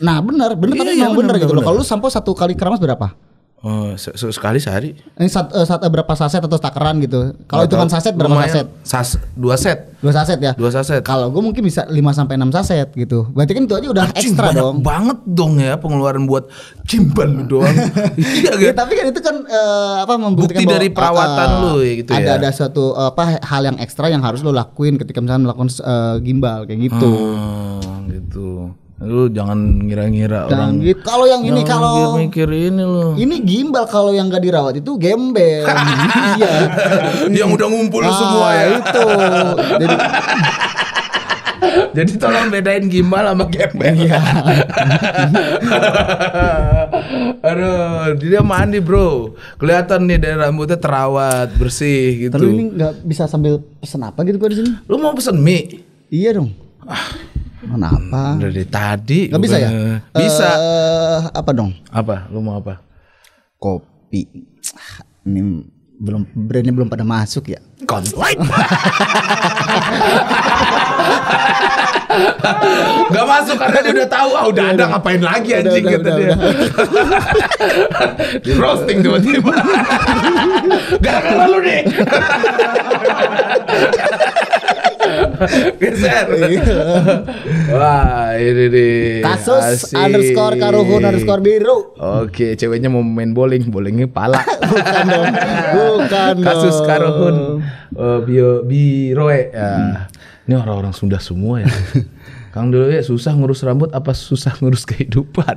Nah benar, benar Iya, tapi iya, memang benar, benar gitu loh. Kalau lu sampo satu kali keramas berapa? Oh, se- se- sekali sehari. Ini sat, eh, sat- eh, berapa saset atau takaran gitu? Kalau hitungan tahu. saset berapa Lumayan. saset? Sas, dua set. Dua saset ya. Dua saset. Kalau gue mungkin bisa 5 sampai 6 saset gitu. Berarti kan itu aja udah Anjing, ekstra banyak dong. banget dong ya pengeluaran buat gimbal lu doang. (laughs) iya Ya, kan? tapi kan itu kan eh, apa membuktikan Bukti dari perawatan ah, lu ya gitu ada ya. ada suatu eh, apa hal yang ekstra yang harus lo lakuin ketika misalnya melakukan eh, gimbal kayak gitu. Hmm, gitu. Lu jangan ngira-ngira orang gitu. Kalau yang ini kalau mikir ini lu. ini gimbal kalau yang gak dirawat itu gembel. (laughs) iya. Yang udah ngumpul Ah, semua ya. itu. Jadi (laughs) Jadi tolong bedain gimbal sama gembel. Iya. (laughs) Aduh, dia mandi bro. Kelihatan nih dari rambutnya terawat, bersih gitu. Lalu ini nggak bisa sambil pesen apa gitu gua di sini? Lu mau pesen mie? Iya dong. Kenapa? Dari tadi. Nggak bisa ya? Bisa. Eh, apa dong? Apa? Lu mau apa? Kopi. Ini belum brandnya belum pada masuk ya. Konflik. (laughs) Gak masuk karena dia udah tahu ah udah ada ngapain lagi anjing udah, kata udah, dia. (laughs) Di roasting tiba-tiba. (laughs) Gara-gara lu nih. Geser. Wah, ini nih. Kasus Asik. underscore karuhun underscore biru. Oke, ceweknya mau main bowling, bowlingnya pala. (laughs) Bukan dong. Bukan Kasus dong. Karohun eh, bio biroe ya. Ini orang-orang Sunda semua ya. (laughs) Kang dulu ya susah ngurus rambut apa susah ngurus kehidupan?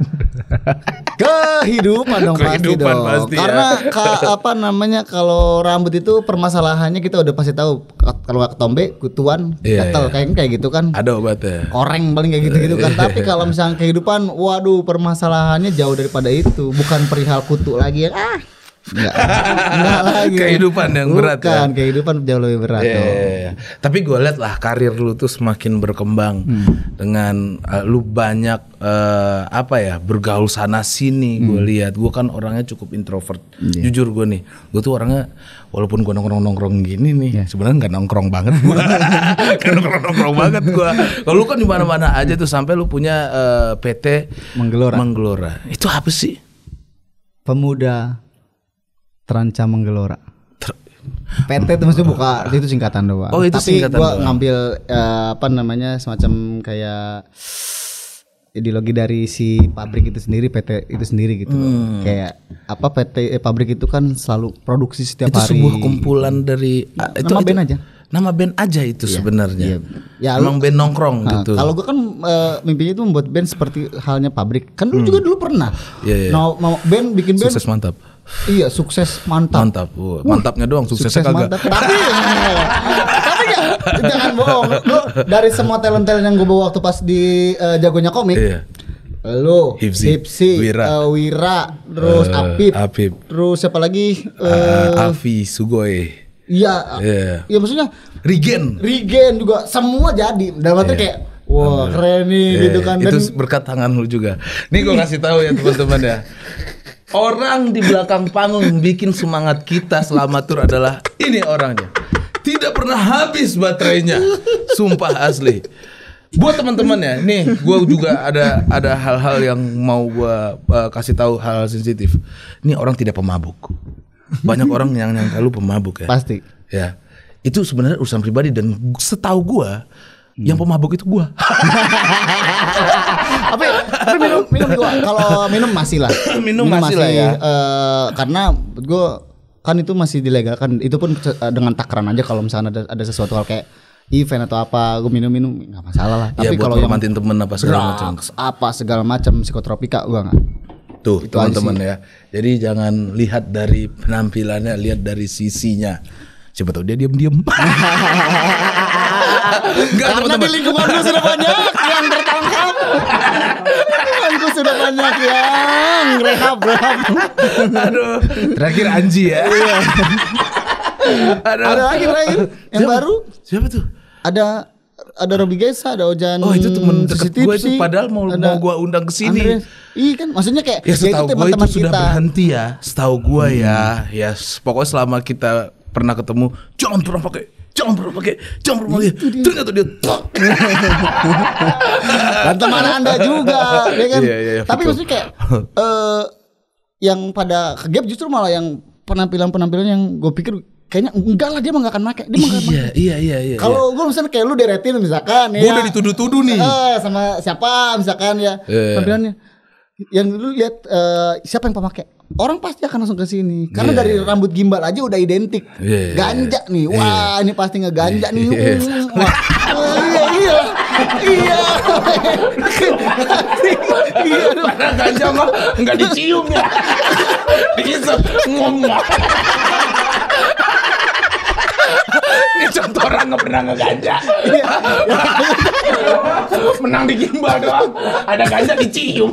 (laughs) Kehidupan dong pasti Kehidupan dong. pasti ya. Karena ka- apa namanya kalau rambut itu permasalahannya kita udah pasti tahu kalau nggak ketombe, kutuan, Iya, gatel iya. kayak kayak gitu kan. Ada obatnya. Koreng paling kayak gitu-gitu kan. (laughs) Tapi kalau misalnya kehidupan, waduh permasalahannya jauh daripada itu. Bukan perihal kutu lagi ya. Ah. Enggak. Enggak (laughs) lagi. Kehidupan yang berat ya. Bukan, kehidupan jauh lebih berat. Dong. iya, iya. Tapi gue liat lah karir lu tuh semakin berkembang Hmm. dengan eh, lu banyak eh, apa ya bergaul sana sini. Gue Hmm. lihat gue kan orangnya cukup introvert. Iya. Jujur gue nih, gue tuh orangnya walaupun gue nongkrong nongkrong gini nih, Iya. sebenarnya nggak nongkrong banget gue. (laughs) Nongkrong nongkrong banget gue. Kalau lu kan di mana mana aja tuh sampai lu punya eh, PT Menggelora. Menggelora. Itu apa sih? Pemuda terancam menggelora. Ter- PT itu maksudnya buka itu singkatan doang. Oh, itu Tapi singkatan gua doang. ngambil eh, apa namanya semacam kayak ideologi dari si pabrik itu sendiri PT itu sendiri gitu. loh. Hmm. Kayak apa PT eh, pabrik itu kan selalu produksi setiap itu hari. sebuah kumpulan dari ah, itu, nama itu- band aja. Nama band aja itu sebenarnya. iya. Ya, Emang band nongkrong Nah, gitu. Kalau gua kan eh, mimpinya itu membuat band seperti halnya pabrik. Kan dulu juga dulu pernah. Hmm. Iya, iya. Mau, mau band bikin band. Sukses mantap. Iya, sukses mantap. Mantap. Wah, mantapnya doang, suksesnya kagak. mantap. Tapi tapi ya, jangan bohong. Lu dari semua talent-talent yang gue bawa waktu pas di eh, jagonya komik. Iya. Lu, Hipsi, Hipsi, Wira. eh, Wira, terus Eh, Apip, Apip. terus siapa lagi? Eh, Eh, Avi Iya, Sugoi. Iya. iya maksudnya Regen. Regen juga semua jadi. Dalam arti Iya. kayak Wah keren nih Eh, gitu kan. Dan itu berkat tangan lu juga. Nih gue kasih tahu ya teman-teman ya. Orang di belakang panggung yang bikin semangat kita selama tur adalah ini orangnya. Tidak pernah habis baterainya. Sumpah asli. Buat teman-teman ya, nih gue juga ada ada hal-hal yang mau gue kasih tahu hal sensitif. Ini orang tidak pemabuk. Banyak orang yang nyangka lu pemabuk ya. pasti. Ya, itu sebenarnya urusan pribadi dan setahu gua yang pemabuk itu gua. (laughs) Tapi, tapi minum minum gua kalau minum masih lah. (coughs) Minum masih lah ya. eh, karena gue kan itu masih dilegalkan. Itu pun eh, dengan takaran aja kalau misalnya ada ada sesuatu hal kayak event atau apa, gue minum minum nggak masalah lah. ya Tapi buat kalau yang hormatin temen apa segala macam. apa segala macam psikotropika gue nggak. Tuh teman-teman ya. Jadi jangan lihat dari penampilannya, lihat dari sisinya. Siapa tahu dia diam-diam. (laughs) Enggak Karena di teman-teman. lingkungan gue sudah banyak yang. (laughs) Gue sudah banyak yang rehab rehab. Aduh, terakhir Anji ya. Aduh. Ada lagi terakhir yang Siapa? baru. Siapa tuh? Ada ada Robi Gesa, ada Ojan Oh itu temen deket gue itu padahal mau ada mau gue undang ke sini. Iya kan, maksudnya kayak Ya setahu gue itu sudah kita. berhenti ya. Setahu gue ya, ya s- pokoknya selama kita pernah ketemu, jangan pernah pakai, jangan pernah pakai, jangan pernah pakai. Ternyata dia. (laughs) Dan teman anda juga, ya kan. Iya, iya, iya, Tapi betul. maksudnya kayak eh yang pada kegap justru malah yang penampilan-penampilan yang gue pikir kayaknya enggak lah dia mah nggak akan pakai, dia mah akan Iya, iya, iya, iya. Kalau gue misalnya kayak lu deretin misalkan gue ya. udah dituduh-tuduh nih. Eh, sama siapa misalkan ya Iya. tampilannya. Yang lu lihat eh, siapa yang pemakai? Orang pasti akan langsung ke sini. Karena Iya. dari rambut gimbal aja udah identik. Iya. Ganja nih. Wah, ini pasti ngeganja nih. Iya. Hmm, Wah. Iya, iya. Iya. Iya. Padahal ganja mah nggak dicium ya, diisep ngomong. Ini contoh orang nggak pernah ngeganja. Iya. Menang di gimbal doang. Ada ganja dicium.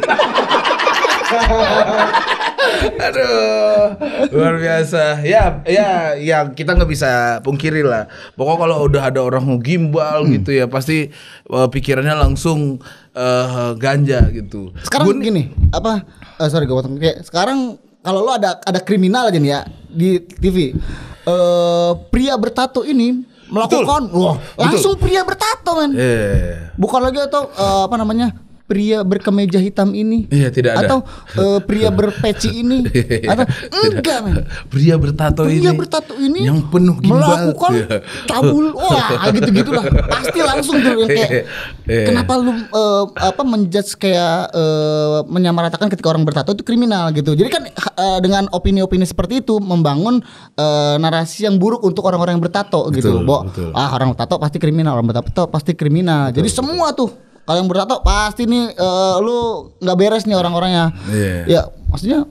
Aduh, luar biasa. Ya, ya, ya kita nggak bisa pungkiri lah. Pokoknya kalau udah ada orang mau gimbal Hmm. gitu ya, pasti eh, pikirannya langsung eh, ganja gitu. Sekarang nih- gini, apa? eh, sorry gue potong. Kayak sekarang kalau lo ada ada kriminal aja nih ya di TV. Eh pria bertato ini melakukan wah, langsung pria bertato men. Eh, Bukan lagi atau eh, apa namanya? Pria berkemeja hitam ini. Iya, tidak ada. Atau eh, pria berpeci ini. (laughs) atau enggak men. pria bertato ini. Pria bertato ini yang penuh gimbal. melakukan Iya. cabul wah gitu-gitu lah pasti langsung tuh kayak Iya. kenapa lu eh, apa menjudge kayak eh, menyamaratakan ketika orang bertato itu kriminal gitu jadi kan eh, dengan opini-opini seperti itu membangun eh, narasi yang buruk untuk orang-orang yang bertato gitu Betul, bahwa betul. ah orang bertato pasti kriminal orang bertato pasti kriminal jadi semua tuh kalau yang bertato pasti nih eh, lu nggak beres nih orang-orangnya Iya. ya maksudnya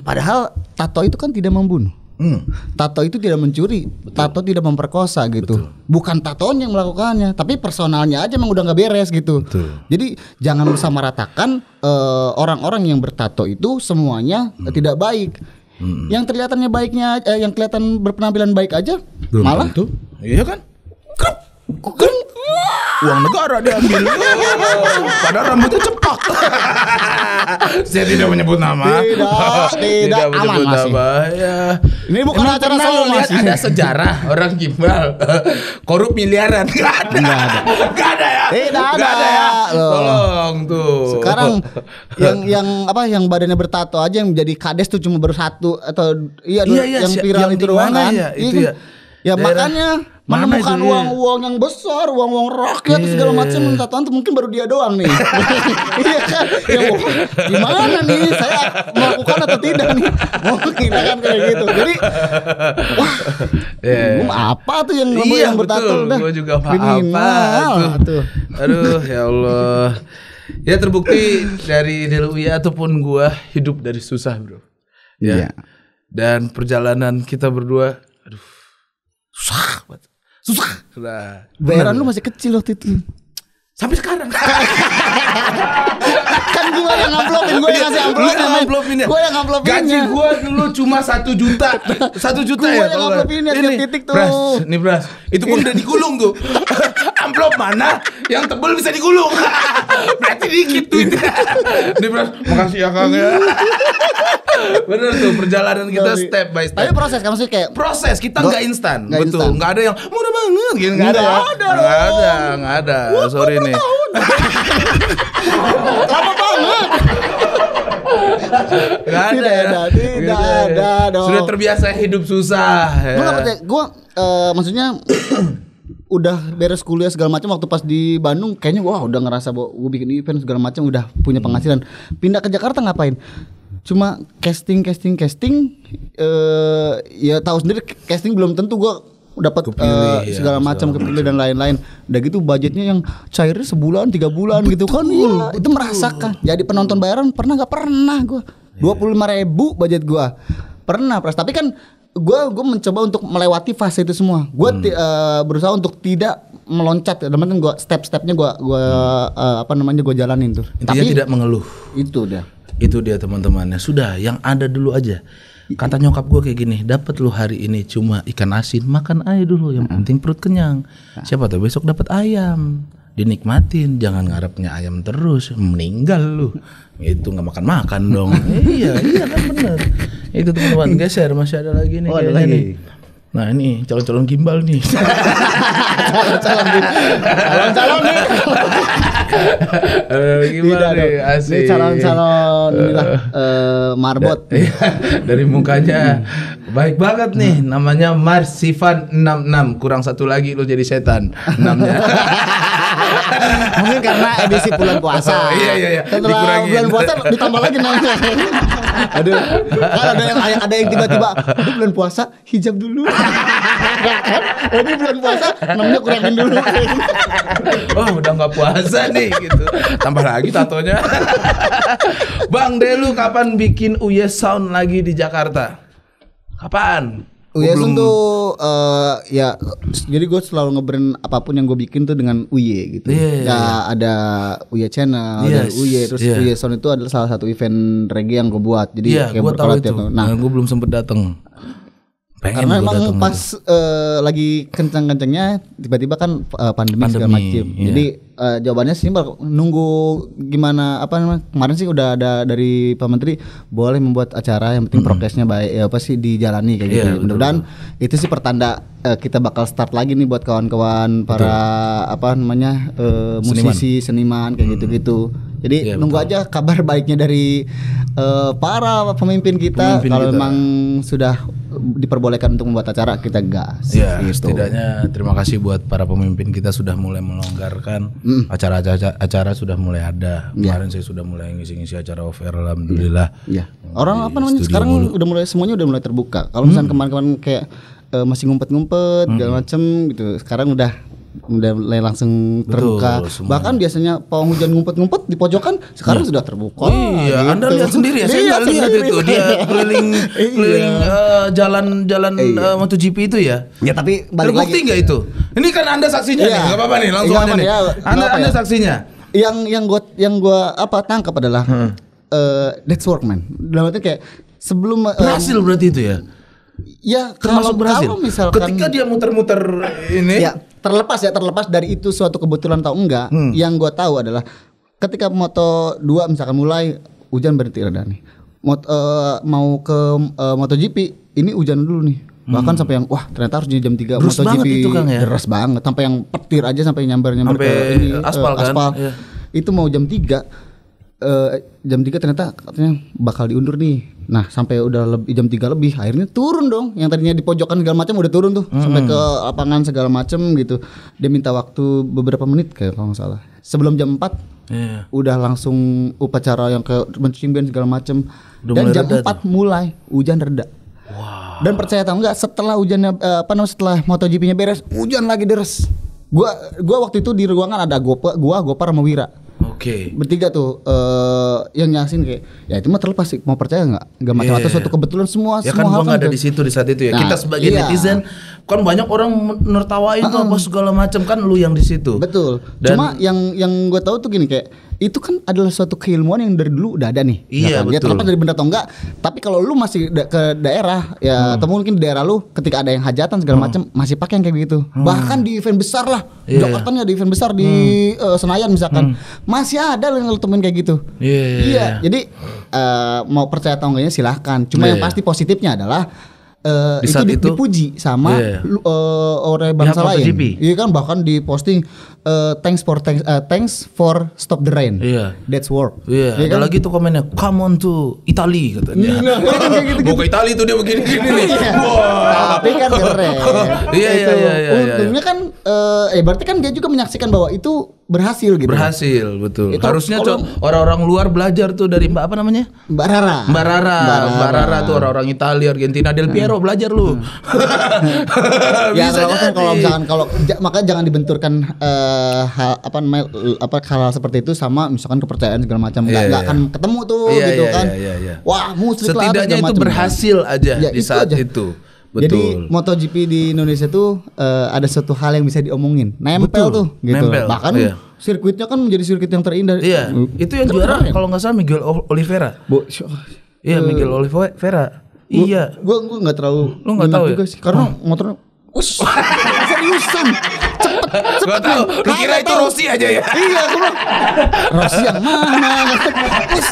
padahal tato itu kan tidak membunuh Hmm. Tato itu tidak mencuri, tato tidak memperkosa gitu. Bukan tatonya yang melakukannya, tapi personalnya aja emang udah nggak beres gitu. Betul. Jadi jangan meratakan eh, orang-orang yang bertato itu semuanya Hmm. tidak baik. Yang kelihatannya baiknya, eh, yang kelihatan berpenampilan baik aja, Belum malah tentu. Iya kan? Krep. Kan uang negara diambil. Padahal rambutnya cepak. Saya tidak menyebut nama. Tidak, tidak, aman, menyebut nama. Ya. Ini bukan Emang acara pernah solo, lu lihat Mas. Ada sejarah orang gimbal korup miliaran. Gak ada. Gak ada. ya. Tidak ada. Gak ada ya. Tolong tuh. Sekarang (laughs) yang yang apa yang badannya bertato aja yang jadi kades tuh cuma baru satu atau iya, Iya, iya, yang viral yang itu doang kan. ya? Itu Iya ya. kan? Ya Daerah- makanya Mana menemukan uang-uang yang besar, uang-uang rakyat Iya. segala macam tatoan tuh mungkin baru dia doang nih. (laughs) Iya kan? Ya, gimana nih saya melakukan atau tidak nih? Mungkin kan kayak gitu. Jadi wah, gua apa tuh yang Iya yang bertato udah. gue juga apa Kriminal tuh. tuh. Aduh ya Allah. Ya terbukti dari Deluia ataupun gua hidup dari susah bro. Ya. Iya. Dan perjalanan kita berdua, aduh, susah banget. Susah. Nah, Bayaran lu masih kecil waktu itu. sampai sekarang. (laughs) kan gua yang amplopin, gua yang ngasih amplopin. yang men. amplopinnya. Gua yang amplopinnya. Gaji gua dulu cuma satu juta. Satu juta Gua ya. yang kalau nggak- amplopinnya tiap titik tuh. Bras, nih Bras. Itu pun udah digulung tuh. (laughs) Amplop mana yang tebel bisa digulung. (laughs) Berarti dikit duitnya. Nih Bras, makasih ya Kang ya. Bener tuh perjalanan kita Tapi- step by step. Tapi proses kan maksudnya kayak proses kita nggak instan betul instan. nggak ada yang murah banget gitu nggak ada Nggak ya. ada nggak ada ada sorry nih lama banget. nggak ada Tidak ya. ada, tidak Gitu ya. ada dong. sudah terbiasa hidup susah ya. Gue gak percaya, gue eh, maksudnya udah beres kuliah segala macam waktu pas di Bandung kayaknya wah udah ngerasa bahwa gue bikin event segala macam udah punya penghasilan. Pindah ke Jakarta ngapain? Cuma casting casting casting eh ya tahu sendiri casting belum tentu gue dapat eh, ya, segala macam kepilih dan lain-lain. Udah gitu budgetnya yang cairnya sebulan tiga bulan gitu kan. Iya, itu merasakan. Jadi penonton bayaran pernah nggak pernah gue. Dua puluh lima ribu budget gue. Pernah pras. Tapi kan gue gue mencoba untuk melewati fase itu semua. Gue berusaha untuk tidak meloncat. Dalam artian gue step-stepnya gue gue eh, apa namanya gue jalanin tuh. intinya tidak mengeluh. Itu udah. itu dia teman-temannya sudah yang ada dulu aja. Kata nyokap gue kayak gini dapat lu hari ini cuma ikan asin makan aja dulu. Yang penting perut kenyang. Siapa tahu besok dapat ayam dinikmatin jangan ngarepnya ayam terus meninggal lu. Itu nggak makan makan dong. (laughs) Iya iya kan bener. Itu teman-teman geser masih ada lagi nih Oh, ada lagi. nih. Nah ini calon-calon gimbal nih. Calon calon calon nih. Eh, gimana Tidak nih? dong. asik. Ini calon-calon eh, marbot. Iya, (laughs) dari mukanya. Baik banget nih. Namanya Marsivan 66 kurang satu lagi lu jadi setan. Enamnya (laughs) (laughs) Mungkin karena edisi bulan puasa. Oh, iya, iya, iya. Setelah Dikurangin. bulan puasa ditambah lagi namanya. (laughs) Aduh, kan ada yang ada yang tiba-tiba, bulan puasa hijab dulu. (laughs) kan? Ini bulan puasa namanya kurangin dulu. oh udah nggak puasa nih gitu tambah lagi tatonya Bang Delu kapan bikin Uye Sound lagi di Jakarta kapan Gua Uye belum- tuh eh, ya jadi gue selalu ngebrand apa pun yang gue bikin tuh dengan Uye gitu. Iya, iya, ya ada Uye Channel, ada Yes, Uye terus iya. Uye Sound itu adalah salah satu event reggae yang gue buat. Jadi Iya, kayak gue tahu itu. Nah, Nah, gue belum sempet datang. Pengen karena gua emang pas eh, lagi kencang-kencangnya tiba-tiba kan eh, pandemi, segala Pandemi, macam. iya. Jadi eh, jawabannya simpel nunggu gimana apa namanya kemarin sih udah ada dari Pak Menteri boleh membuat acara yang penting prokesnya baik ya apa sih dijalani kayak gitu. Iya, betul, Mudah-mudahan itu sih pertanda eh, kita bakal start lagi nih buat kawan-kawan para apa namanya eh, musisi seniman kayak gitu-gitu. Jadi Iya, nunggu aja kabar baiknya dari eh, para pemimpin kita. Pemimpin kalau kita. memang sudah diperbolehkan untuk membuat acara kita gas. Ya, gitu. setidaknya terima kasih buat para pemimpin kita sudah mulai melonggarkan acara-acara acara sudah mulai ada. Kemarin saya sudah mulai ngisi-ngisi acara off air alhamdulillah. Ya. Orang apa namanya sekarang mulu. udah mulai semuanya udah mulai terbuka. Kalau misalnya kemarin-kemarin kayak eh, masih ngumpet-ngumpet segala macem gitu. Sekarang udah mulai langsung terbuka. semua. Bahkan biasanya pawang hujan ngumpet-ngumpet di pojokan sekarang sudah terbuka. iya, gitu. Anda lihat sendiri ya. Saya nggak lihat itu dia (laughs) keliling keliling eh, jalan-jalan eh, MotoGP itu ya. Ya tapi balik Terbukti lagi. nggak itu? Ini kan Anda saksinya Iya. nih, nggak apa-apa nih, langsung Nggak aja nih. ya, Anda Anda ya. saksinya. Yang yang gua yang gua apa tangkap adalah Hmm. eh that's work man. Dalam arti kayak sebelum eh, Berhasil berarti itu ya. ya Termasuk kalau, berhasil. kalau misalkan Ketika dia muter-muter ini, ya terlepas ya terlepas dari itu suatu kebetulan atau enggak Hmm. yang gua tahu adalah ketika moto 2 misalkan mulai hujan berhenti reda nih Mot, eh, mau ke eh, MotoGP ini hujan dulu nih bahkan sampai yang wah ternyata harus di jam 3 Hmm. Deras MotoGP banget itu, Kang, ya? deras banget sampai yang petir aja sampai nyamber-nyamber Sampai ke ini eh, aspal kan? Iya. itu mau jam 3 eh, jam 3 ternyata katanya bakal diundur nih. Nah, sampai udah lebih jam 3 lebih akhirnya turun dong. Yang tadinya di pojokan segala macam udah turun tuh sampai ke lapangan segala macam gitu. Dia minta waktu beberapa menit kayak kalau nggak salah. Sebelum jam 4 Iya. udah langsung upacara yang ke mencuci band segala macam. Dan jam reda 4 mulai hujan reda. Dan percaya atau enggak setelah hujannya eh, apa namanya setelah MotoGP-nya beres, hujan lagi deres. Gua gua waktu itu di ruangan ada Gopa, gua Gopar sama Wira Oke. bertiga tuh eh yang nyasin kayak ya itu mah terlepas sih mau percaya nggak nggak macam Iya. atau suatu kebetulan semua Ya semua kan hal gua nggak ada di situ di saat itu ya. Nah, Kita sebagai iya. netizen kan banyak orang nertawain tuh apa segala macam kan lu yang di situ. Betul. Dan- Cuma yang yang gue tahu tuh gini kayak itu kan adalah suatu keilmuan yang dari dulu udah ada nih. Iya, Ya kan? Ya betul. terlepas dari benda atau enggak. Tapi kalau lu masih da- ke daerah ya atau mungkin di daerah lu ketika ada yang hajatan segala macam masih pakai yang kayak begitu. Bahkan di event besar lah. Iya. Jakarta nih ada event besar di eh, Senayan misalkan. Masih ada yang lu temuin kayak gitu. Iya, iya, Iya. Jadi eh, mau percaya atau enggaknya silahkan. Cuma Iya, yang iya. pasti positifnya adalah eh, Di itu, saat di- itu- dipuji sama Iya. lu- eh, oleh bangsa Pihak lain. Iya kan bahkan di posting eh, thanks for thanks eh, thanks for stop the rain. Iya. That's work. Iya, Iya ada kan? lagi tuh komennya, come on to Italy katanya. Nah, iya kan kayak (laughs) gitu. Mau ke Italia tuh dia begini gini nih. Iya. Wah. Tapi kan keren. (laughs) Iya, iya, Itu. iya, iya, iya. Untungnya kan eh eh berarti kan dia juga menyaksikan bahwa itu berhasil gitu. Berhasil, betul. Itu Harusnya kalau- orang-orang luar belajar tuh dari Mbak apa namanya? Mbak Rara. Mbak Rara, Mbak Rara tuh orang-orang Italia, Argentina, Del Piero belajar lu. (laughs) ya Bisa kalau kan kalau misalkan kalau makanya jangan dibenturkan eh, hal apa namanya apa hal seperti itu sama misalkan kepercayaan segala macam nggak Iya, nggak iya. akan ketemu tuh Iya, gitu iya, kan iya, iya, iya. wah musrik lah Setidaknya itu berhasil aja Ya, di itu saat aja. itu. Jadi Betul. MotoGP di Indonesia tuh eh, ada suatu hal yang bisa diomongin, nempel Betul, tuh, gitu. nempel, Bahkan iya. sirkuitnya kan menjadi sirkuit yang terindah. Iya, itu yang juara kalau nggak salah Miguel Oliveira. Bu, Iya, Miguel Oliveira. Iya. Gua gua nggak terlalu Lu nggak tahu ya? sih, karena motornya Us, (laughs) seriusan, cepet, cepet. Gua tahu, lu kira itu. Rossi aja ya. (laughs) Iya, gua bilang, Rossi yang mana? Terus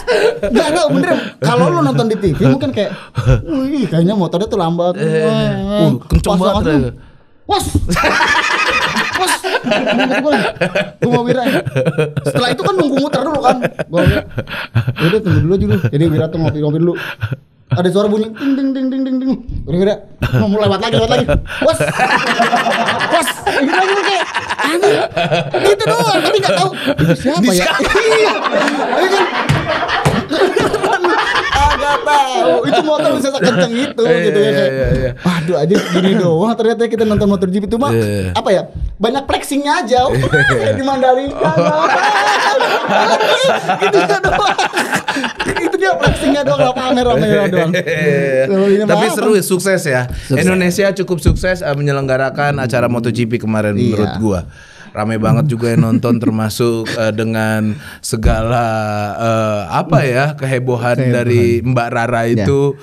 nggak tahu bener. Kalau lu nonton di TV mungkin kayak, wih, kayaknya motornya tuh lambat. uh, kenceng Pas banget tuh, ya. Was, was, gue mau Wira. Setelah itu kan nunggu muter dulu kan. Gue udah tunggu dulu aja dulu. Jadi Wira tuh ngopi-ngopi dulu. Ada suara bunyi ding ding ding ding ding ding. Udah Wira, mau lewat lagi, lewat lagi. Was, was, gitu lagi kayak, anjing, gitu doang. Tapi nggak tahu itu siapa ya. Iya, kan Agak tahu itu motor bisa sekencang itu Iya, gitu ya iya, kayak. iya, iya. Waduh aja gini doang ternyata kita nonton motor GP itu mah apa ya banyak flexingnya aja (laughs) Kayak di Mandalika (laughs) itu dia doang (laughs) itu dia flexingnya doang lah pamer pamer doang (laughs) Tapi apa? seru ya, sukses ya. Indonesia cukup sukses eh, menyelenggarakan acara MotoGP kemarin Iya. menurut gua. Rame banget juga yang nonton (laughs) termasuk eh, dengan segala eh, apa ya kehebohan, dari Mbak Rara itu.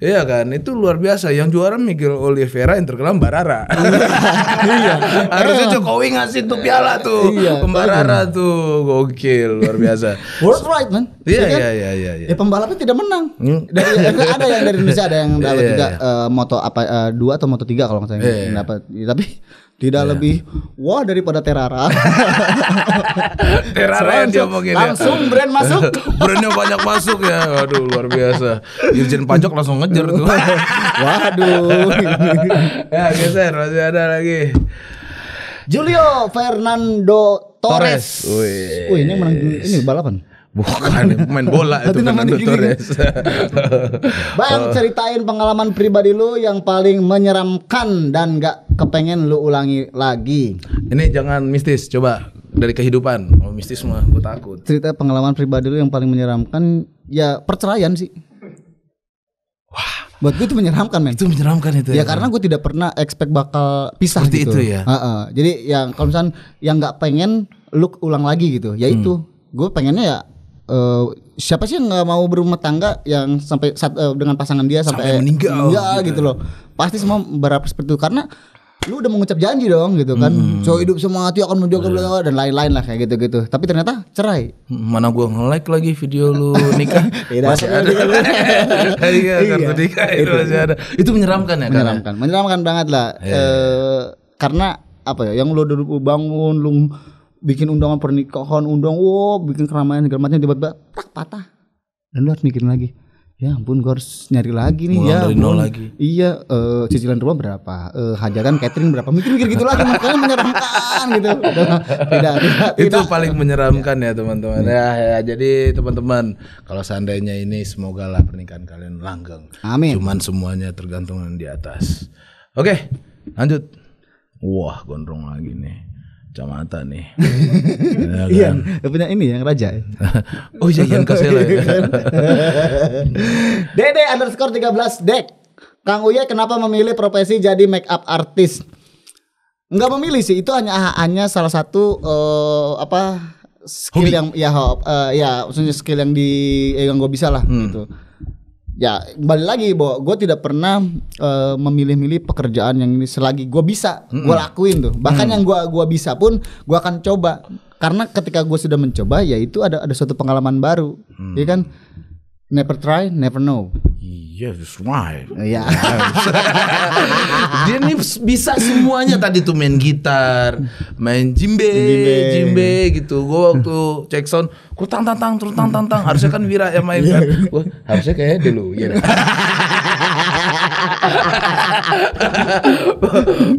Iya kan, itu luar biasa. Yang juara Miguel Oliveira yang terkenal Mbak Rara. (laughs) iya. Harusnya Jokowi ngasih tuh piala tuh Iya, ke Mbak Rara tuh. Gokil, luar biasa. World right man Iya, Ya kan? iya, iya, iya, iya. Ya pembalapnya tidak menang. Hmm. Dari ada yang dari Indonesia ada yang (laughs) dapat Iya, juga iya. eh, moto apa eh, dua atau moto tiga kalau nggak salah Iya, yang iya. dapat. Tapi tidak lebih wah daripada Terara. (laughs) Terara yang diomongin ya. langsung brand masuk. (laughs) Brandnya banyak masuk ya. Waduh luar biasa. Dirjen pajak langsung ngejar tuh. (laughs) Waduh. ya geser masih ada lagi. Julio Fernando Torres. Wih. Wih, ini menang ini balapan. Bukan main bola itu Fernando Torres. Bang, ceritain pengalaman pribadi lu yang paling menyeramkan dan gak kepengen lu ulangi lagi. Ini jangan mistis, coba dari kehidupan. Kalau mistis mah gue takut. Cerita pengalaman pribadi lu yang paling menyeramkan ya perceraian sih. Wah, buat gue itu menyeramkan men. Itu menyeramkan itu Ya karena gue tidak pernah expect bakal pisah Seperti gitu. itu ya? Heeh. Jadi yang kalau misalnya yang nggak pengen lu ulang lagi gitu, ya itu. Gue pengennya ya eh, siapa sih yang nggak mau berumah tangga yang sampai saat, eh, dengan pasangan dia sampai, Sampai meninggal gitu gitu. loh. Pasti semua berharap seperti itu karena lu udah mengucap janji dong gitu kan. So hidup semua hati akan menjaga bla- dan lain-lain lah kayak gitu-gitu. Tapi ternyata cerai. Mana gua nge-like lagi video lu nikah. Tidak (laughs) masih ada. Iya, (laughs) kartu nikah itu masih ada. Itu menyeramkan ya kan? menyeramkan menyeramkan banget lah Iya. Eh, karena apa ya yang lu dulu bangun lu bikin undangan pernikahan undang wow bikin keramaian segala macam tiba-tiba tak patah dan lu harus mikirin lagi ya ampun gue harus nyari lagi nih Ngulang ya dari nol lagi. iya eh, cicilan rumah berapa? Eh, hajatan catering berapa? Mikir-mikir gitu lagi makanya menyeramkan gitu. (laughs) Tidak tidak itu tidak paling menyeramkan ya teman-teman. Ya, ya jadi teman-teman kalau seandainya ini semoga lah pernikahan kalian langgeng. Amin. Cuman semuanya tergantung di atas. Oke lanjut. Wah gondrong lagi nih kacamata nih (laughs) Ya kan? iya punya ini yang raja ya. (laughs) oh iya Ian Kasela ya (laughs) Dede underscore 13 dek Kang Uya kenapa memilih profesi jadi make up artist? Enggak memilih sih, itu hanya hanya salah satu eh, apa skill Hobi. yang ya eh, ya maksudnya skill yang di yang gue bisa lah Hmm. gitu. Ya balik lagi bahwa gue tidak pernah eh, memilih-milih pekerjaan yang ini selagi gue bisa Hmm. gue lakuin tuh. Bahkan yang gue gua bisa pun gue akan coba karena ketika gue sudah mencoba ya itu ada ada suatu pengalaman baru, Hmm. ya kan? Never try, never know. Iya, that's right. Ya. Dia nih bisa semuanya tadi tuh main gitar, main jimbe, Jimbe. jimbe gitu. Gua waktu cek sound, gua tang tang tang terus tang tang tang. Harusnya kan Wira yang main kan. Gua harusnya kayak dulu (laughs) ya.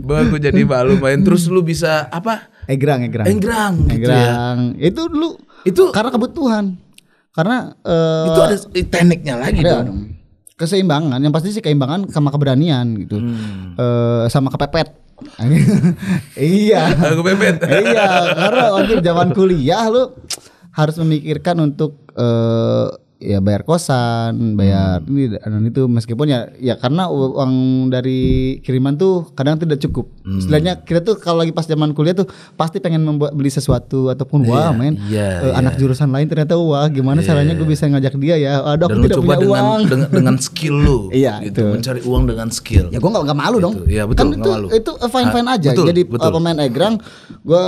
Bah, gua jadi malu main terus lu bisa apa? Egrang, egrang. Enggrang gitu ya. Egrang. Itu dulu Itu karena kebutuhan. Karena eh, itu ada tekniknya lagi ada dong. Keseimbangan, yang pasti sih keimbangan sama keberanian gitu. Hmm. Eh, sama kepepet. (laughs) iya. (laughs) Aku bebet. (laughs) iya, karena waktu zaman kuliah lu harus memikirkan untuk eh ya bayar kosan, bayar Hmm. ini dan itu meskipun ya ya karena uang dari kiriman tuh kadang tidak cukup. Hmm. Istilahnya kita tuh kalau lagi pas zaman kuliah tuh pasti pengen membuat beli sesuatu ataupun wah men iya, eh, anak iya. jurusan lain ternyata wah gimana caranya gue bisa ngajak dia ya. Aduh Dan aku lu tidak coba punya dengan, uang. (laughs) dengan dengan skill lu. (laughs) Iya, gitu. itu. Mencari uang dengan skill. Ya gue gak, nggak malu dong. Iya, betul, Kan itu malu. itu fine fine Ah, aja. betul, Jadi betul. uh, pemain egrang, gue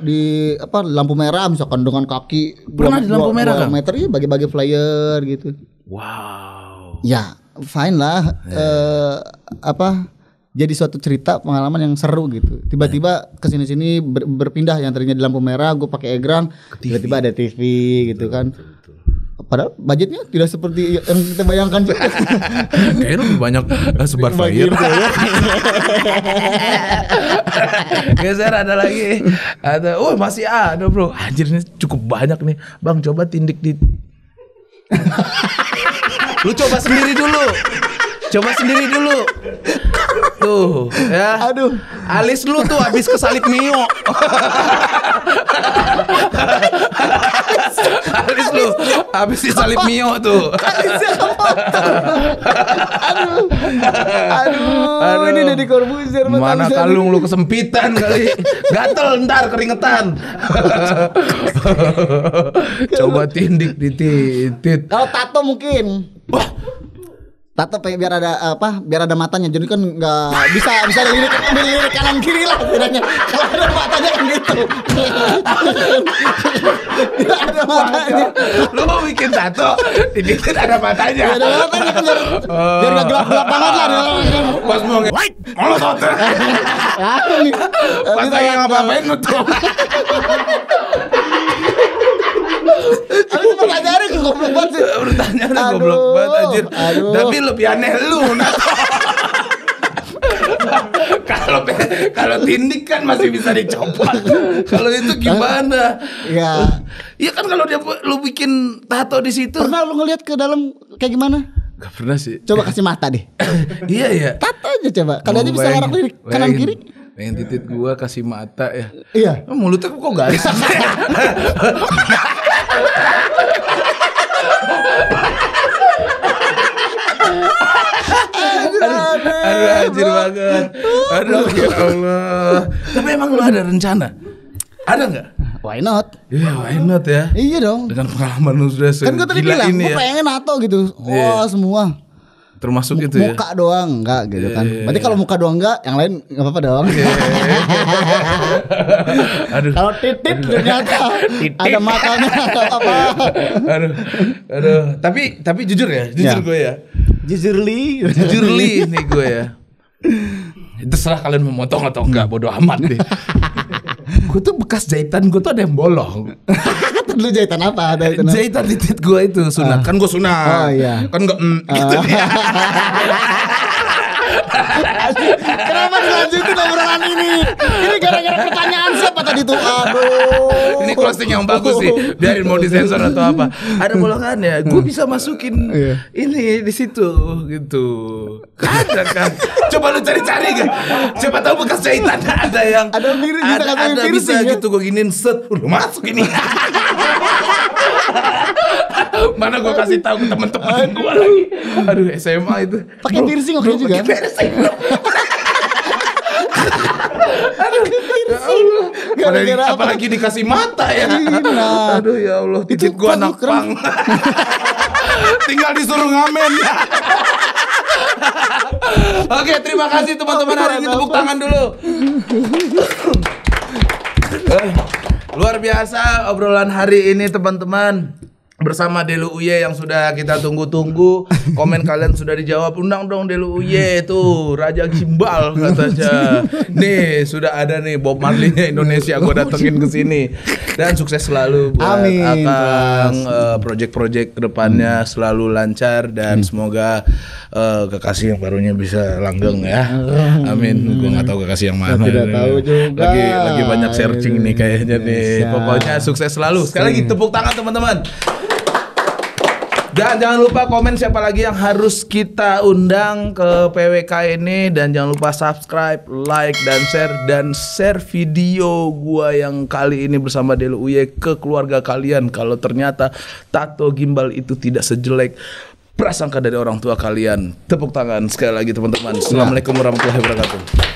di apa lampu merah misalkan dengan kaki. Pernah di lampu merah, Kang? meter ya bagi-bagi flyer gitu. Wow. Ya fine lah. eh apa? Jadi suatu cerita pengalaman yang seru gitu. Tiba-tiba ke sini sini ber- berpindah yang tadinya di lampu merah, gue pakai egrang, tiba-tiba ada TV gitu kan. Padahal budgetnya tidak seperti yang kita bayangkan juga. (laughs) Kayaknya lebih banyak eh, sebar flyer. (laughs) Geser ada lagi. Ada. Oh, masih ada, Bro. Anjir ini cukup banyak nih. Bang, coba tindik di Lu coba sendiri dulu. Coba sendiri dulu. Tuh, ya. Aduh. Alis lu tuh habis kesalip Mio. Alis lu habis disalip Mio tuh. Aduh. Aduh, ini Deddy Corbuzier mah Mana kalung lu kesempitan kali. Gatel ntar keringetan. (laughs) Coba tindik di titit. Kalau tato mungkin. Wah, Tato pengen biar ada apa? Biar ada matanya. Jadi kan nggak bisa bisa lirik lirik kanan kiri lah setidaknya. Kalau ada matanya kan gitu. Biar ada matanya. lu mau bikin tato di titit ada matanya. Ada matanya kan biar, biar nggak gelap gelap banget lah. Pas mau nge- mau tato. Pas lagi lah. ngapa-ngapain pertanyaannya ke goblok banget sih. Aduh, goblok banget anjir. aduh. Tapi lebih aneh lu. (laughs) Kalau kalau tindik kan masih bisa dicopot. Kalau itu gimana? Iya. Iya kan kalau dia lu bikin tato di situ. Pernah lu ngeliat ke dalam kayak gimana? Gak pernah sih. Coba kasih mata deh. (laughs) iya iya. Tato aja coba. Kali aja bisa ngarak lirik kanan kiri. Pengen titit gua kasih mata ya. Iya. Oh, mulutnya kok garis (laughs) Aduh anjir banget Aduh ya Allah Tapi emang lu ada rencana? Ada nggak? Why not? Iya why not ya Iya dong. Dengan pengalaman lu sudah Kan gue tadi segila bilang, ini gue ya pengen nato gitu. Wah semua. Termasuk itu ya muka doang enggak gitu kan. Iya. Berarti kalau muka doang enggak, yang lain enggak apa-apa dong. (laughs) Aduh kalau titik ternyata ada matanya apa-apa. (laughs) Aduh Aduh Tapi tapi jujur ya Jujur Ya. gue ya Jujur li. Jujur li nih gue ya Terserah kalian mau motong atau enggak Bodoh amat deh (laughs) Gue tuh bekas jahitan gue tuh ada yang bolong (laughs) Lu jahitan apa? Ada jahitan? Jahitan titit gue itu sunat Kan gue sunat Oh, iya. Kan gak mm, gitu dia (laughs) Kenapa dilanjutin obrolan ini? Ini gara-gara pertanyaan siapa tadi tuh? Aduh. Ini closing yang bagus sih Biarin mau disensor atau apa Ada bolongannya Gue bisa masukin Iya. Ini di situ Gitu Ada kan Coba lu cari-cari kan Siapa tahu bekas jahitan Ada yang Ada mirip, bisa Ada, ada bisa ya? gitu Gue giniin set Udah masuk ini (laughs) (laughs) Mana gue kasih tahu ke temen-temen gue lagi. Aduh SMA itu. Pakai piercing waktu itu juga. (laughs) pakai piercing. Aduh, ya Allah. Apalagi, Gara-gara apa? apalagi dikasih mata ya. Nah. Aduh ya Allah, titik gua pang. (laughs) Tinggal disuruh ngamen. Oke, terima kasih teman-teman hari ini tepuk tangan dulu. Luar biasa obrolan hari ini teman-teman bersama Delu Uye yang sudah kita tunggu-tunggu. Komen (laughs) kalian sudah dijawab. Undang dong Delu Uye tuh Raja Gimbal katanya. Nih sudah ada nih Bob Marley-nya Indonesia gue datengin ke sini. Dan sukses selalu buat Amin, Akang eh, project-project ke depannya selalu lancar dan semoga eh, kekasih yang barunya bisa langgeng ya. Amin. Gue nggak tahu kekasih yang mana. tidak tahu juga. Lagi lagi banyak searching nih kayaknya nih. Pokoknya sukses selalu. Sekali lagi tepuk tangan teman-teman. Dan jangan lupa komen siapa lagi yang harus kita undang ke PWK ini dan jangan lupa subscribe, like dan share dan share video gua yang kali ini bersama Delo Uye ke keluarga kalian kalau ternyata tato gimbal itu tidak sejelek prasangka dari orang tua kalian. Tepuk tangan sekali lagi teman-teman. Assalamualaikum warahmatullahi wabarakatuh.